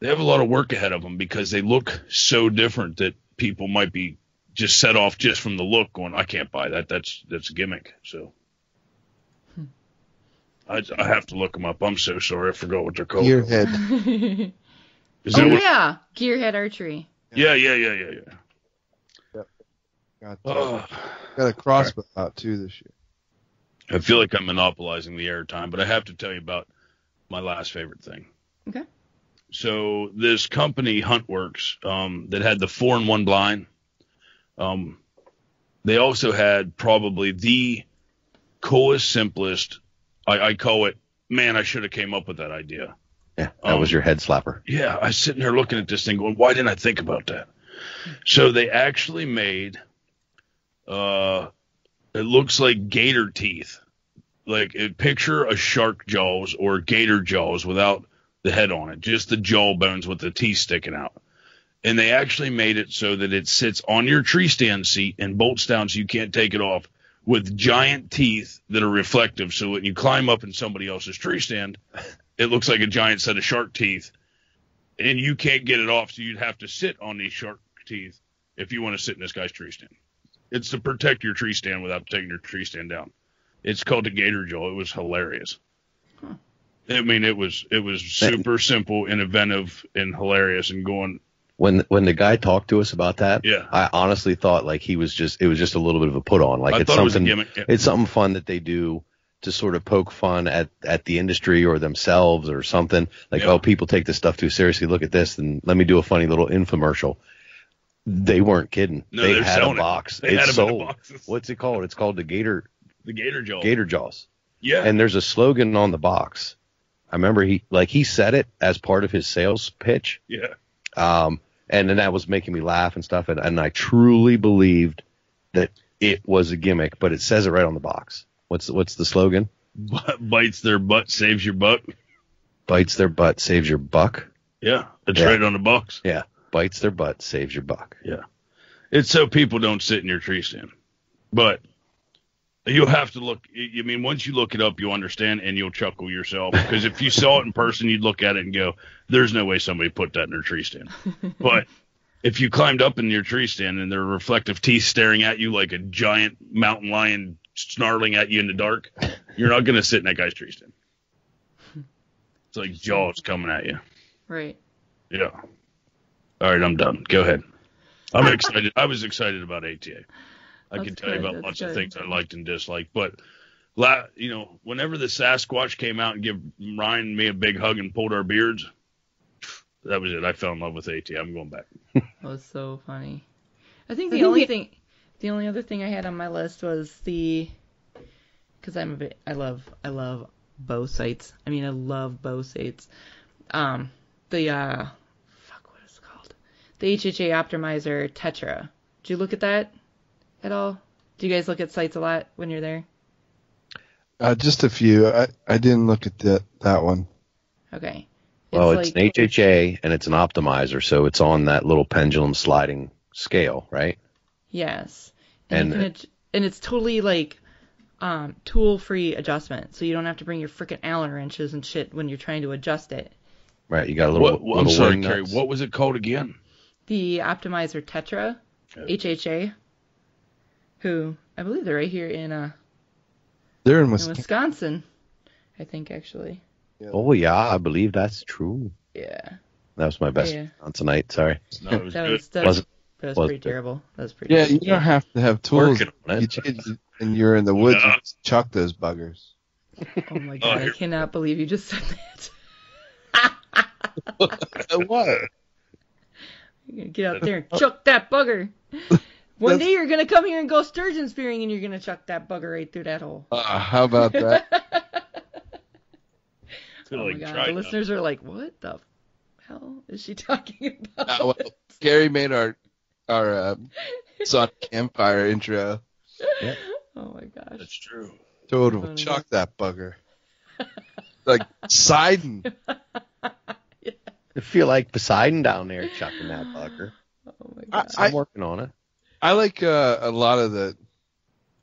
They have a lot of work ahead of them because they look so different that people might be just set off just from the look, going, "I can't buy that. That's that's a gimmick." So. I, I have to look them up. I'm so sorry. I forgot what they're called. Gearhead. Is oh that what- yeah, Gearhead Archery. yeah, yeah, yeah, yeah, yeah. Got, Oh, got a crossbow out too this year. I feel like I'm monopolizing the airtime, but I have to tell you about my last favorite thing. Okay. So this company Huntworks um, that had the four in one blind, um, they also had probably the coolest, simplest. I, I call it. Man, I should have came up with that idea. Yeah, that Um, was your head slapper. Yeah, I was sitting there looking at this thing, going, "Why didn't I think about that?" So they actually made, uh, it looks like gator teeth. Like it, picture a shark jaws or gator jaws without the head on it, just the jaw bones with the teeth sticking out. And they actually made it so that it sits on your tree stand seat and bolts down so you can't take it off with giant teeth that are reflective. So when you climb up in somebody else's tree stand, it looks like a giant set of shark teeth and you can't get it off. So you'd have to sit on these shark teeth if you want to sit in this guy's tree stand. It's to protect your tree stand without taking your tree stand down. It's called the Gator Jaw. It was hilarious. Huh. I mean, it was it was super simple and inventive and hilarious and going. When when the guy talked to us about that, Yeah. I honestly thought like he was just it was just a little bit of a put on. Like I it's thought it was a something. Yeah. it's something fun that they do to sort of poke fun at at the industry or themselves or something. Like Yeah. oh people take this stuff too seriously. Look at this and let me do a funny little infomercial. They weren't kidding. No, they had a it. box. Had it's them in the sold. What's it called? It's called the Gator The Gator Jaw. Gator Jaws. Yeah. And there's a slogan on the box. I remember he like he said it as part of his sales pitch. yeah. Um, and then that was making me laugh and stuff. And, and I truly believed that it was a gimmick, but it says it right on the box. What's what's the slogan? Bites their butt, saves your butt. Bites their butt, saves your buck. Yeah. It's Yeah. right on the box. Yeah, bites their butt, saves your buck. Yeah, it's so people don't sit in your tree stand. But you'll have to look. I mean, once you look it up, you'll understand and you'll chuckle yourself. Because if you saw it in person, you'd look at it and go, "There's no way somebody put that in their tree stand." but if you climbed up in your tree stand and there are reflective teeth staring at you like a giant mountain lion snarling at you in the dark, you're not going to sit in that guy's tree stand. It's like jaws coming at you. Right. Yeah. All right, I'm done. Go ahead. I'm excited. I was excited about ATA. I That's can tell you about that's lots of things I liked and disliked, but la- you know, whenever the Sasquatch came out and give Ryan and me a big hug and pulled our beards, that was it. I fell in love with AT. I'm going back. That was so funny. I think I the think only it- thing, the only other thing I had on my list was the, because I'm a bit, I love, I love bow sights. I mean, I love bow sights. Um, the uh, fuck, what is it called? The HHA Optimizer Tetra. Did you look at that at all? Do you guys look at sights a lot when you're there? Uh, just a few. I, I didn't look at that that one. Okay. Well, it's, like- an HHA and it's an optimizer, so it's on that little pendulum sliding scale, right? Yes. And, And- can adj- and it's totally like um, tool free adjustment. So you don't have to bring your freaking Allen wrenches and shit when you're trying to adjust it. Right. You got a little. What, little I'm sorry, Carrie. What was it called again? The Optimizer Tetra, Okay. HHA, who I believe they're right here in uh They're in in Wisconsin. Wisconsin. I think actually. Oh yeah, I believe that's true. Yeah. That was my best Yeah. on tonight. Sorry. No, it was That was that was, Wasn't- that was wasn't pretty good. terrible. That was pretty Yeah, you don't have to have tools. Working You it. and you're in the woods. No. You just chuck those buggers. Oh my god, I cannot believe you just said that. what? You're gonna get out there and chuck that bugger. One day you're gonna come here and go sturgeon spearing and you're gonna chuck that bugger right through that hole. Uh, how about that? Feel Oh like my god, the to- listeners are like, what the hell is she talking about? Uh, well, Gary made our our uh, son campfire intro. Oh my gosh. That's true. Total him Funny. chuck that bugger. like Sidon. I feel like Poseidon down there chucking that bugger. Oh my I- god. I'm working on it. I like uh, a lot of the.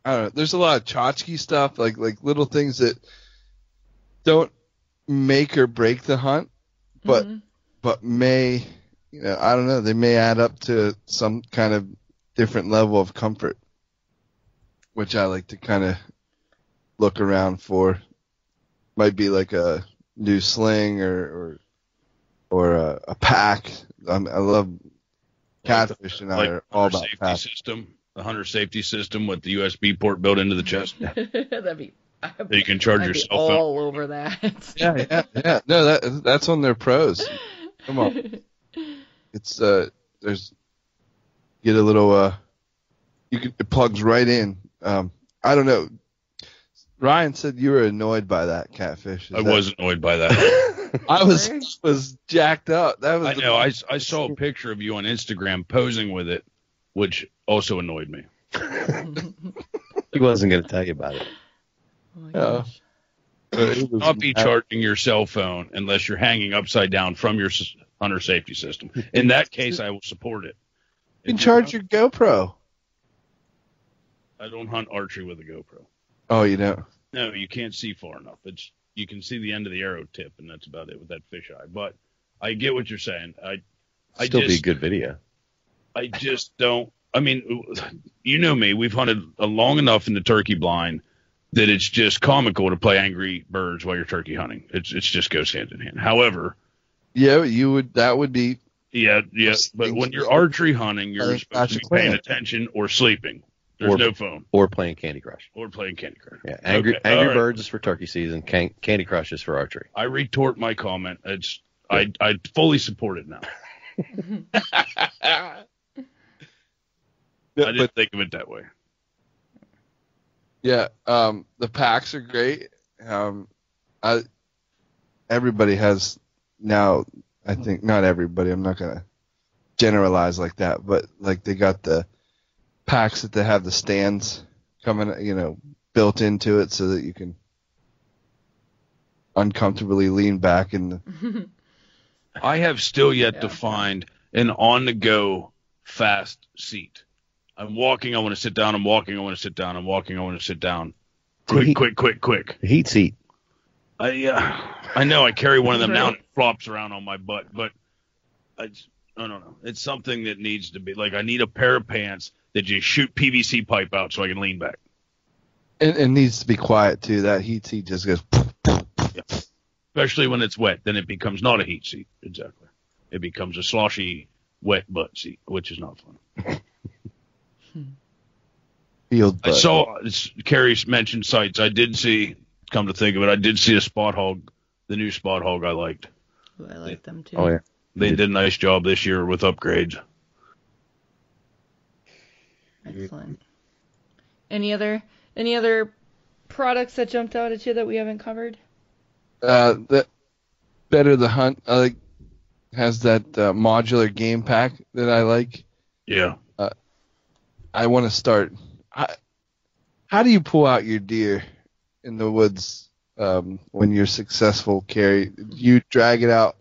I don't know. There's a lot of tchotchke stuff, like like little things that don't make or break the hunt, but Mhm. but may you know I don't know. They may add up to some kind of different level of comfort, which I like to kind of look around for. Might be like a new sling or or or a, a pack. I'm, I love catfish and I Like are all hunter about safety pack. system, the hunter safety system with the USB port built into the chest. That'd be. That you can charge I'd your cell phone. all over that. Yeah, yeah, yeah. No, that that's on their pros. Come on. It's uh, there's get a little uh, you can it plugs right in. Um, I don't know. Ryan said you were annoyed by that catfish. Is I that- was annoyed by that. I was was jacked up. That was I know. I, I saw a picture of you on Instagram posing with it, which also annoyed me. He wasn't going to tell you about it. Oh my Yeah. gosh. it was- Not be charging your cell phone unless you're hanging upside down from your hunter safety system. In that case, I will support it. You can If you're charge your GoPro. I don't hunt archery with a GoPro. Oh, you know. No, you can't see far enough. It's you can see the end of the arrow tip, and that's about it with that fisheye. But I get what you're saying. I I Still be a good video. I just don't. I mean, you know me. We've hunted long enough in the turkey blind that it's just comical to play Angry Birds while you're turkey hunting. It's it's just goes hand in hand. However, Yeah, you would. That would be. yeah, yeah. But when you're archery hunting, you're supposed to be paying attention or sleeping. There's Or- no phone Or playing Candy Crush. or playing Candy Crush. Yeah, Angry Okay, Angry all right. Birds is for turkey season. Can- Candy Crush is for archery. I retort my comment. It's I I fully support it now. I but didn't think of it that way. yeah, um, the packs are great. Um, I everybody has now. I think not everybody. I'm not gonna generalize like that, but like they got the packs that they have the stands coming, you know, built into it so that you can uncomfortably lean back and. I have still yet Yeah. to find an on the go fast seat. I'm walking, I want to sit down, I'm walking, I want to sit down, I'm walking, I want to sit down. Quick, He- quick, quick, quick. Heat seat. I uh, I know I carry one of them now and it flops around on my butt, but I, I don't know. It's something that needs to be like I need a pair of pants that just shoot PVC pipe out so I can lean back. and it needs to be quiet too. That heat seat just goes. Especially when it's wet, then it becomes not a heat seat. Exactly. It becomes a sloshy, wet butt seat, which is not fun. Field I butt. saw it's- Carrie mentioned sights. I did see. Come to think of it, I did see a Spot Hogg, the new Spot Hogg. I liked. Ooh, I like them too. Oh yeah. They did a nice job this year with upgrades. Excellent. Any other any other products that jumped out at you that we haven't covered? Uh, that better the hunt. I like has that uh, modular game pack that I like. Yeah. I want to start. I, how do you pull out your deer in the woods um, when you're successful? Carrie do you drag it out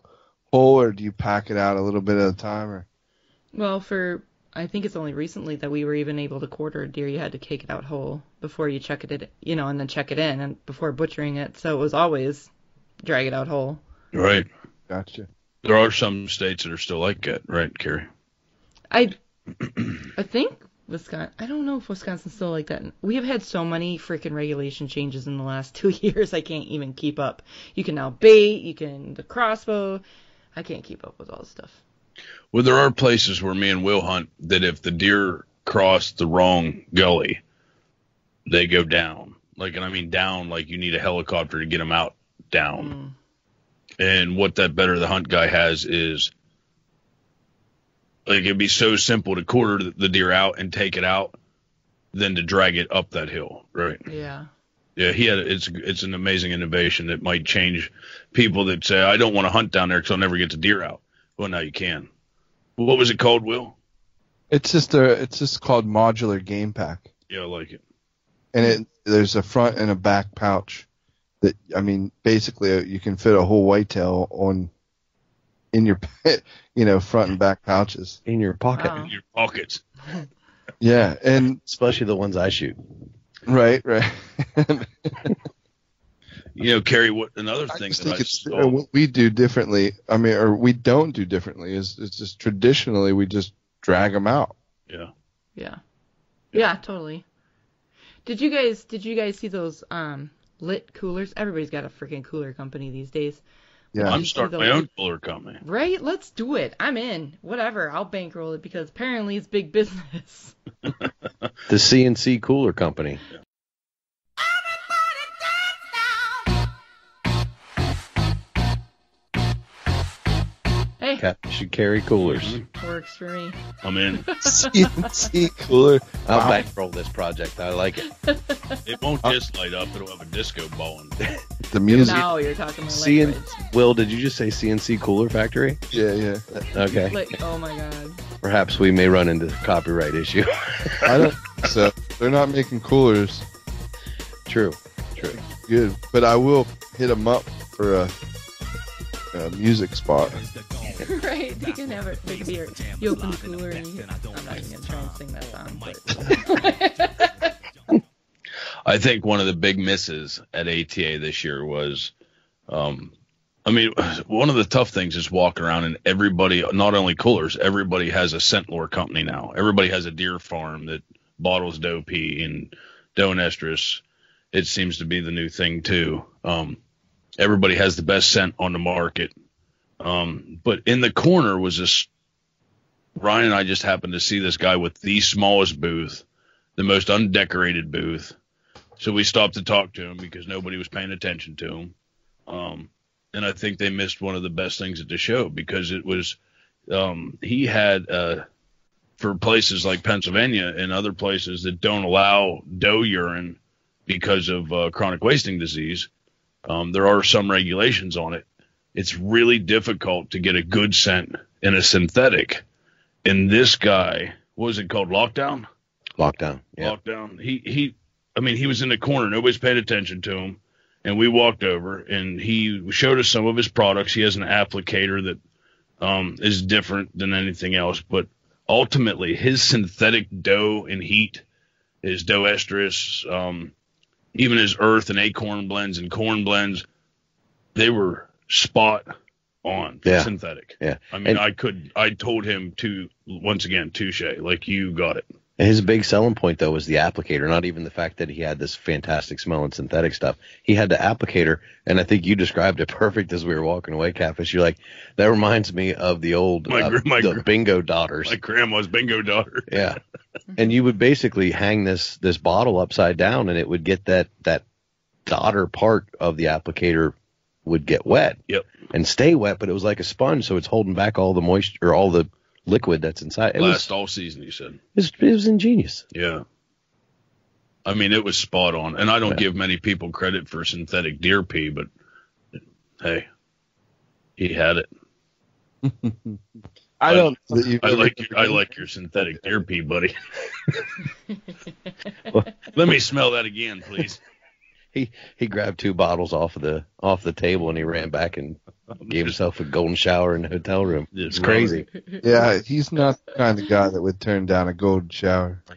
whole or do you pack it out a little bit at a time? Or Well, for I think it's only recently that we were even able to quarter a deer. You had to take it out whole before you check it, you know, and then check it in and before butchering it. So it was always drag it out whole. Right. gotcha. There are some states that are still like that, right, Carrie? I I think Wisconsin. I don't know if Wisconsin's still like that. We have had so many freaking regulation changes in the last two years. I can't even keep up. You can now bait. You can the crossbow. I can't keep up with all this stuff. Well, there are places where me and Will hunt that if the deer cross the wrong gully, they go down. Like, and I mean down, like you need a helicopter to get them out down. Hmm. And what that better the hunt guy has is like it'd be so simple to quarter the deer out and take it out than to drag it up that hill, right? Yeah. Yeah, he had it's it's an amazing innovation that might change people that say I don't want to hunt down there because I'll never get the deer out. Well, now you can. What was it called, Will? It's just a. It's just called modular game pack, Yeah, I like it. and it there's a front and a back pouch. That I mean, basically, uh, you can fit a whole whitetail on in your, you know, front and back pouches. In your pocket. Wow. In your pockets. Yeah, and Especially the ones I shoot. right, right. You know, Carrie. What another I thing just that think I it's saw. uh, what we do differently. I mean, or we don't do differently. Is it's just traditionally we just drag them out. yeah. Yeah. Yeah, totally. Did you guys did you guys see those um lit coolers? Everybody's got a freaking cooler company these days. Yeah, I'm starting the my own cooler company. Right? Let's do it. I'm in. Whatever. I'll bankroll it because apparently it's big business. The CNC Cooler Company. Captain should carry coolers. Works for me. I'm in. CNC cooler. I'll Wow. bankroll this project. I like it. It won't just light up. It'll have a disco ball in it. The music. Now you're talking my CN- language. Will, did you just say CNC Cooler Factory? Yeah, yeah. Okay. Like, oh my god. Perhaps we may run into a copyright issue. I don't. so they're not making coolers. True. True. Good, but I will hit them up for a, a music spot. right? They can have it. They can be your, you open the cooler and you I'm not even gonna try and sing that song, but I think one of the big misses at ATA this year was, um, I mean, one of the tough things is walking around and everybody, not only coolers, everybody has a scent lore company now. Everybody has a deer farm that bottles doe pee and doe and estrus. It seems to be the new thing too. Um, everybody has the best scent on the market. Um, but in the corner was this. Ryan and I just happened to see this guy with the smallest booth, the most undecorated booth. So we stopped to talk to him because nobody was paying attention to him. Um, and I think they missed one of the best things at the show because it was um, he had uh, for places like Pennsylvania and other places that don't allow doe urine because of uh, chronic wasting disease. Um, there are some regulations on it. It's really difficult to get a good scent in a synthetic. And this guy, what was it called? Lockdown? Lockdown. Yeah. lockdown. He he, I mean, he was in the corner. Nobody's paying attention to him, and we walked over, and he showed us some of his products. He has an applicator that um, is different than anything else, but ultimately, his synthetic doe and heat, his doe estrus, um, even his earth and acorn blends and corn blends, they were spot on Yeah. synthetic. Yeah. I mean, And- I could, I told him to once again, touche, like you got it. And his big selling point though was the applicator, not even the fact that he had this fantastic smell and synthetic stuff. He had the applicator, and I think you described it perfect as we were walking away, Catfish. You're like, that reminds me of the old My uh, my the bingo daubers. My grandma's bingo dauber. yeah. And you would basically hang this this bottle upside down, and it would get that that dauber part of the applicator would get wet Yep. and stay wet, but it was like a sponge, so it's holding back all the moisture or all the liquid that's inside. It Last was all season, you said. it was, it was ingenious. Yeah. I mean, it was spot on. And I don't Yeah. give many people credit for synthetic deer pee, but hey, he had it. I don't. know I like your, I like your synthetic deer pee, buddy. Let me smell that again, please. He he grabbed two bottles off of the off the table and he ran back and gave himself a golden shower in the hotel room. It's crazy. Yeah, he's not the kind of guy that would turn down a golden shower.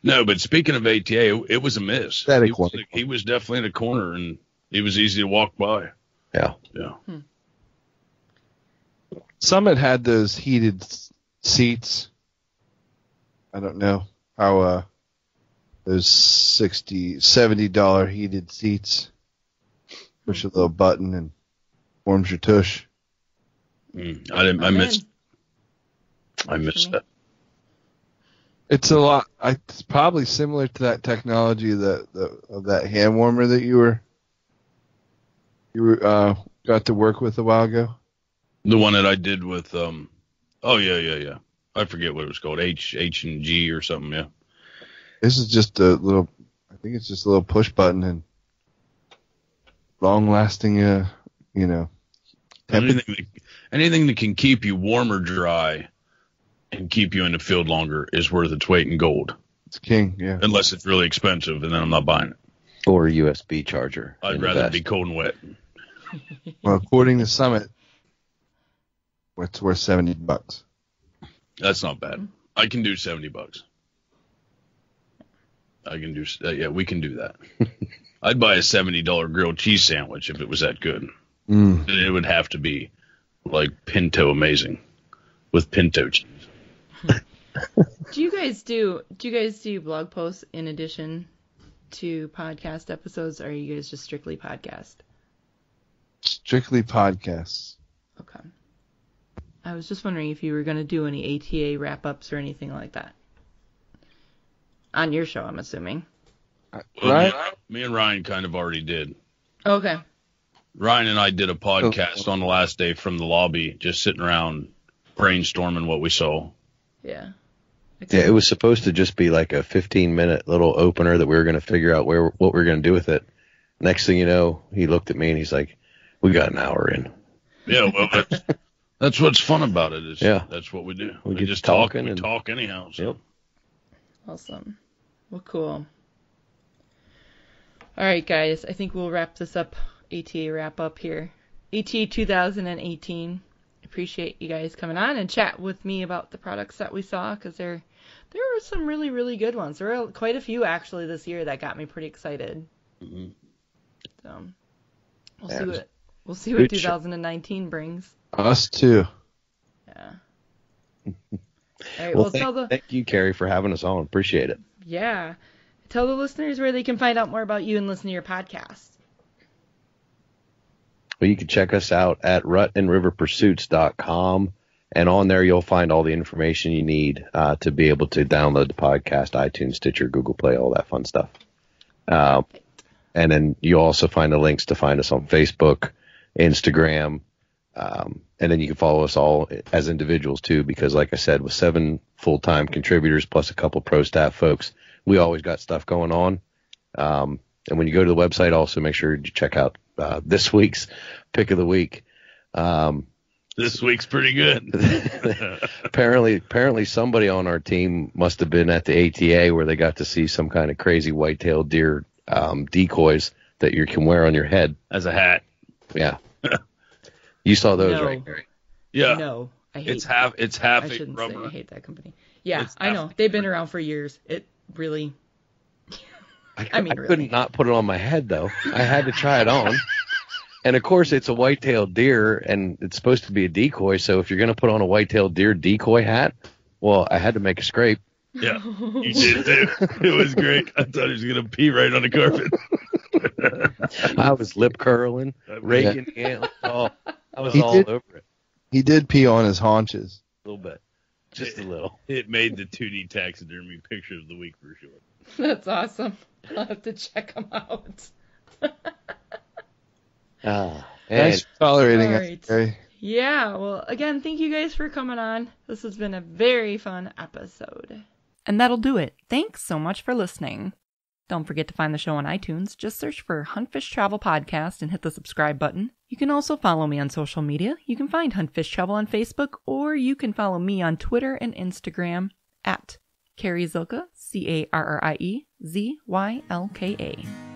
No, but speaking of ATA, it, it was a miss. Static He was, he was definitely in a corner, and he was easy to walk by. Yeah. Yeah. Summit had those heated seats. I don't know how uh those 60 70 dollar heated seats push a little button and warms your tush. Mm, I didn't. I I'm missed. in. I missed that. It's a lot. It's probably similar to that technology that the, of that hand warmer that you were you were uh, got to work with a while ago. The one that I did with um oh yeah, yeah, yeah. I forget what it was called. H H and G or something, yeah. This is just a little. I think it's just a little push button and long lasting. Uh, you know, temp- Anything that, anything that can keep you warm or dry and keep you in the field longer is worth its weight in gold. it's king. Yeah. Unless it's really expensive and then I'm not buying it. Or a USB charger. I'd in rather be cold and wet. Well, according to Summit, it's worth seventy bucks. That's not bad. I can do 70 bucks. I can do uh, yeah, we can do that. I'd buy a $70 grilled cheese sandwich if it was that good. Mm. It would have to be like pinto amazing with pinto cheese. Do you guys do do you guys do blog posts in addition to podcast episodes or are you guys just strictly podcast? Strictly podcasts. Okay. I was just wondering if you were going to do any ATA wrap ups or anything like that. On your show, I'm assuming. Well, Right? Me, me and Ryan kind of already did. Okay. Ryan and I did a podcast on the last day from the lobby, just sitting around brainstorming what we saw. Yeah. Yeah, it was supposed to just be like a 15 minute little opener that we were going to figure out where what we were going to do with it. Next thing you know, he looked at me and he's like, "We got an hour in." Yeah, well, that's, that's what's fun about it. Is Yeah. that's what we do. We We, get just talking talk. We and- talk anyhow. So. Yep. Awesome. Well, cool. All right, guys. I think we'll wrap this up. ATA wrap up here. ATA 2018. Appreciate you guys coming on and chat with me about the products that we saw because there, there were some really, really good ones. There were quite a few actually this year that got me pretty excited. Mm-hmm. So we'll see what we'll see what good show. 2019 brings. Us too. Yeah. All right. Well, well, thank, tell the thank you, Carrie, for having us on. Appreciate it. Yeah. Tell the listeners where they can find out more about you and listen to your podcast. Well, you can check us out at rutandriverpursuits.com. And on there, you'll find all the information you need uh, to be able to download the podcast, iTunes, Stitcher, Google Play, all that fun stuff. Uh, and then you'll also find the links to find us on Facebook, Instagram, um, and then you can follow us all as individuals too, because like I said, with seven full-time contributors plus a couple pro staff folks, we always got stuff going on. Um, and when you go to the website, also make sure you check out uh, this week's pick of the week. Um, This week's pretty good. apparently, apparently somebody on our team must have been at the ATA where they got to see some kind of crazy white-tailed deer um, decoys that you can wear on your head. As a hat. Yeah, you saw those, No. right, Carrie? Yeah. No, I hate It's half. It's half I a shouldn't say I hate that company. Yeah, It's I know. They've been around for years. It really I, I mean, I really. couldn't not put it on my head though. I had to try it on. And of course, it's a white-tailed deer, and it's supposed to be a decoy. So if you're going to put on a white-tailed deer decoy hat, well, I had to make a scrape. Yeah, you did too. It was great. I thought he was gonna pee right on the carpet. I was lip curling, raking the antlers, all. I was He all did- over it He did pee on his haunches. a little bit, just a little. It made the 2D taxidermy picture of the week for sure. That's awesome. I'll have to check them out. Ah, Thanks for tolerating All right. us, Carrie. Yeah, well, again, thank you guys for coming on. This has been a very fun episode. And that'll do it. Thanks so much for listening. Don't forget to find the show on iTunes. Just search for HuntFishTravel Podcast and hit the subscribe button. You can also follow me on social media. You can find HuntFishTravel on Facebook, or you can follow me on Twitter and Instagram at Carrie Zylka, C A R R I E Z Y L K A.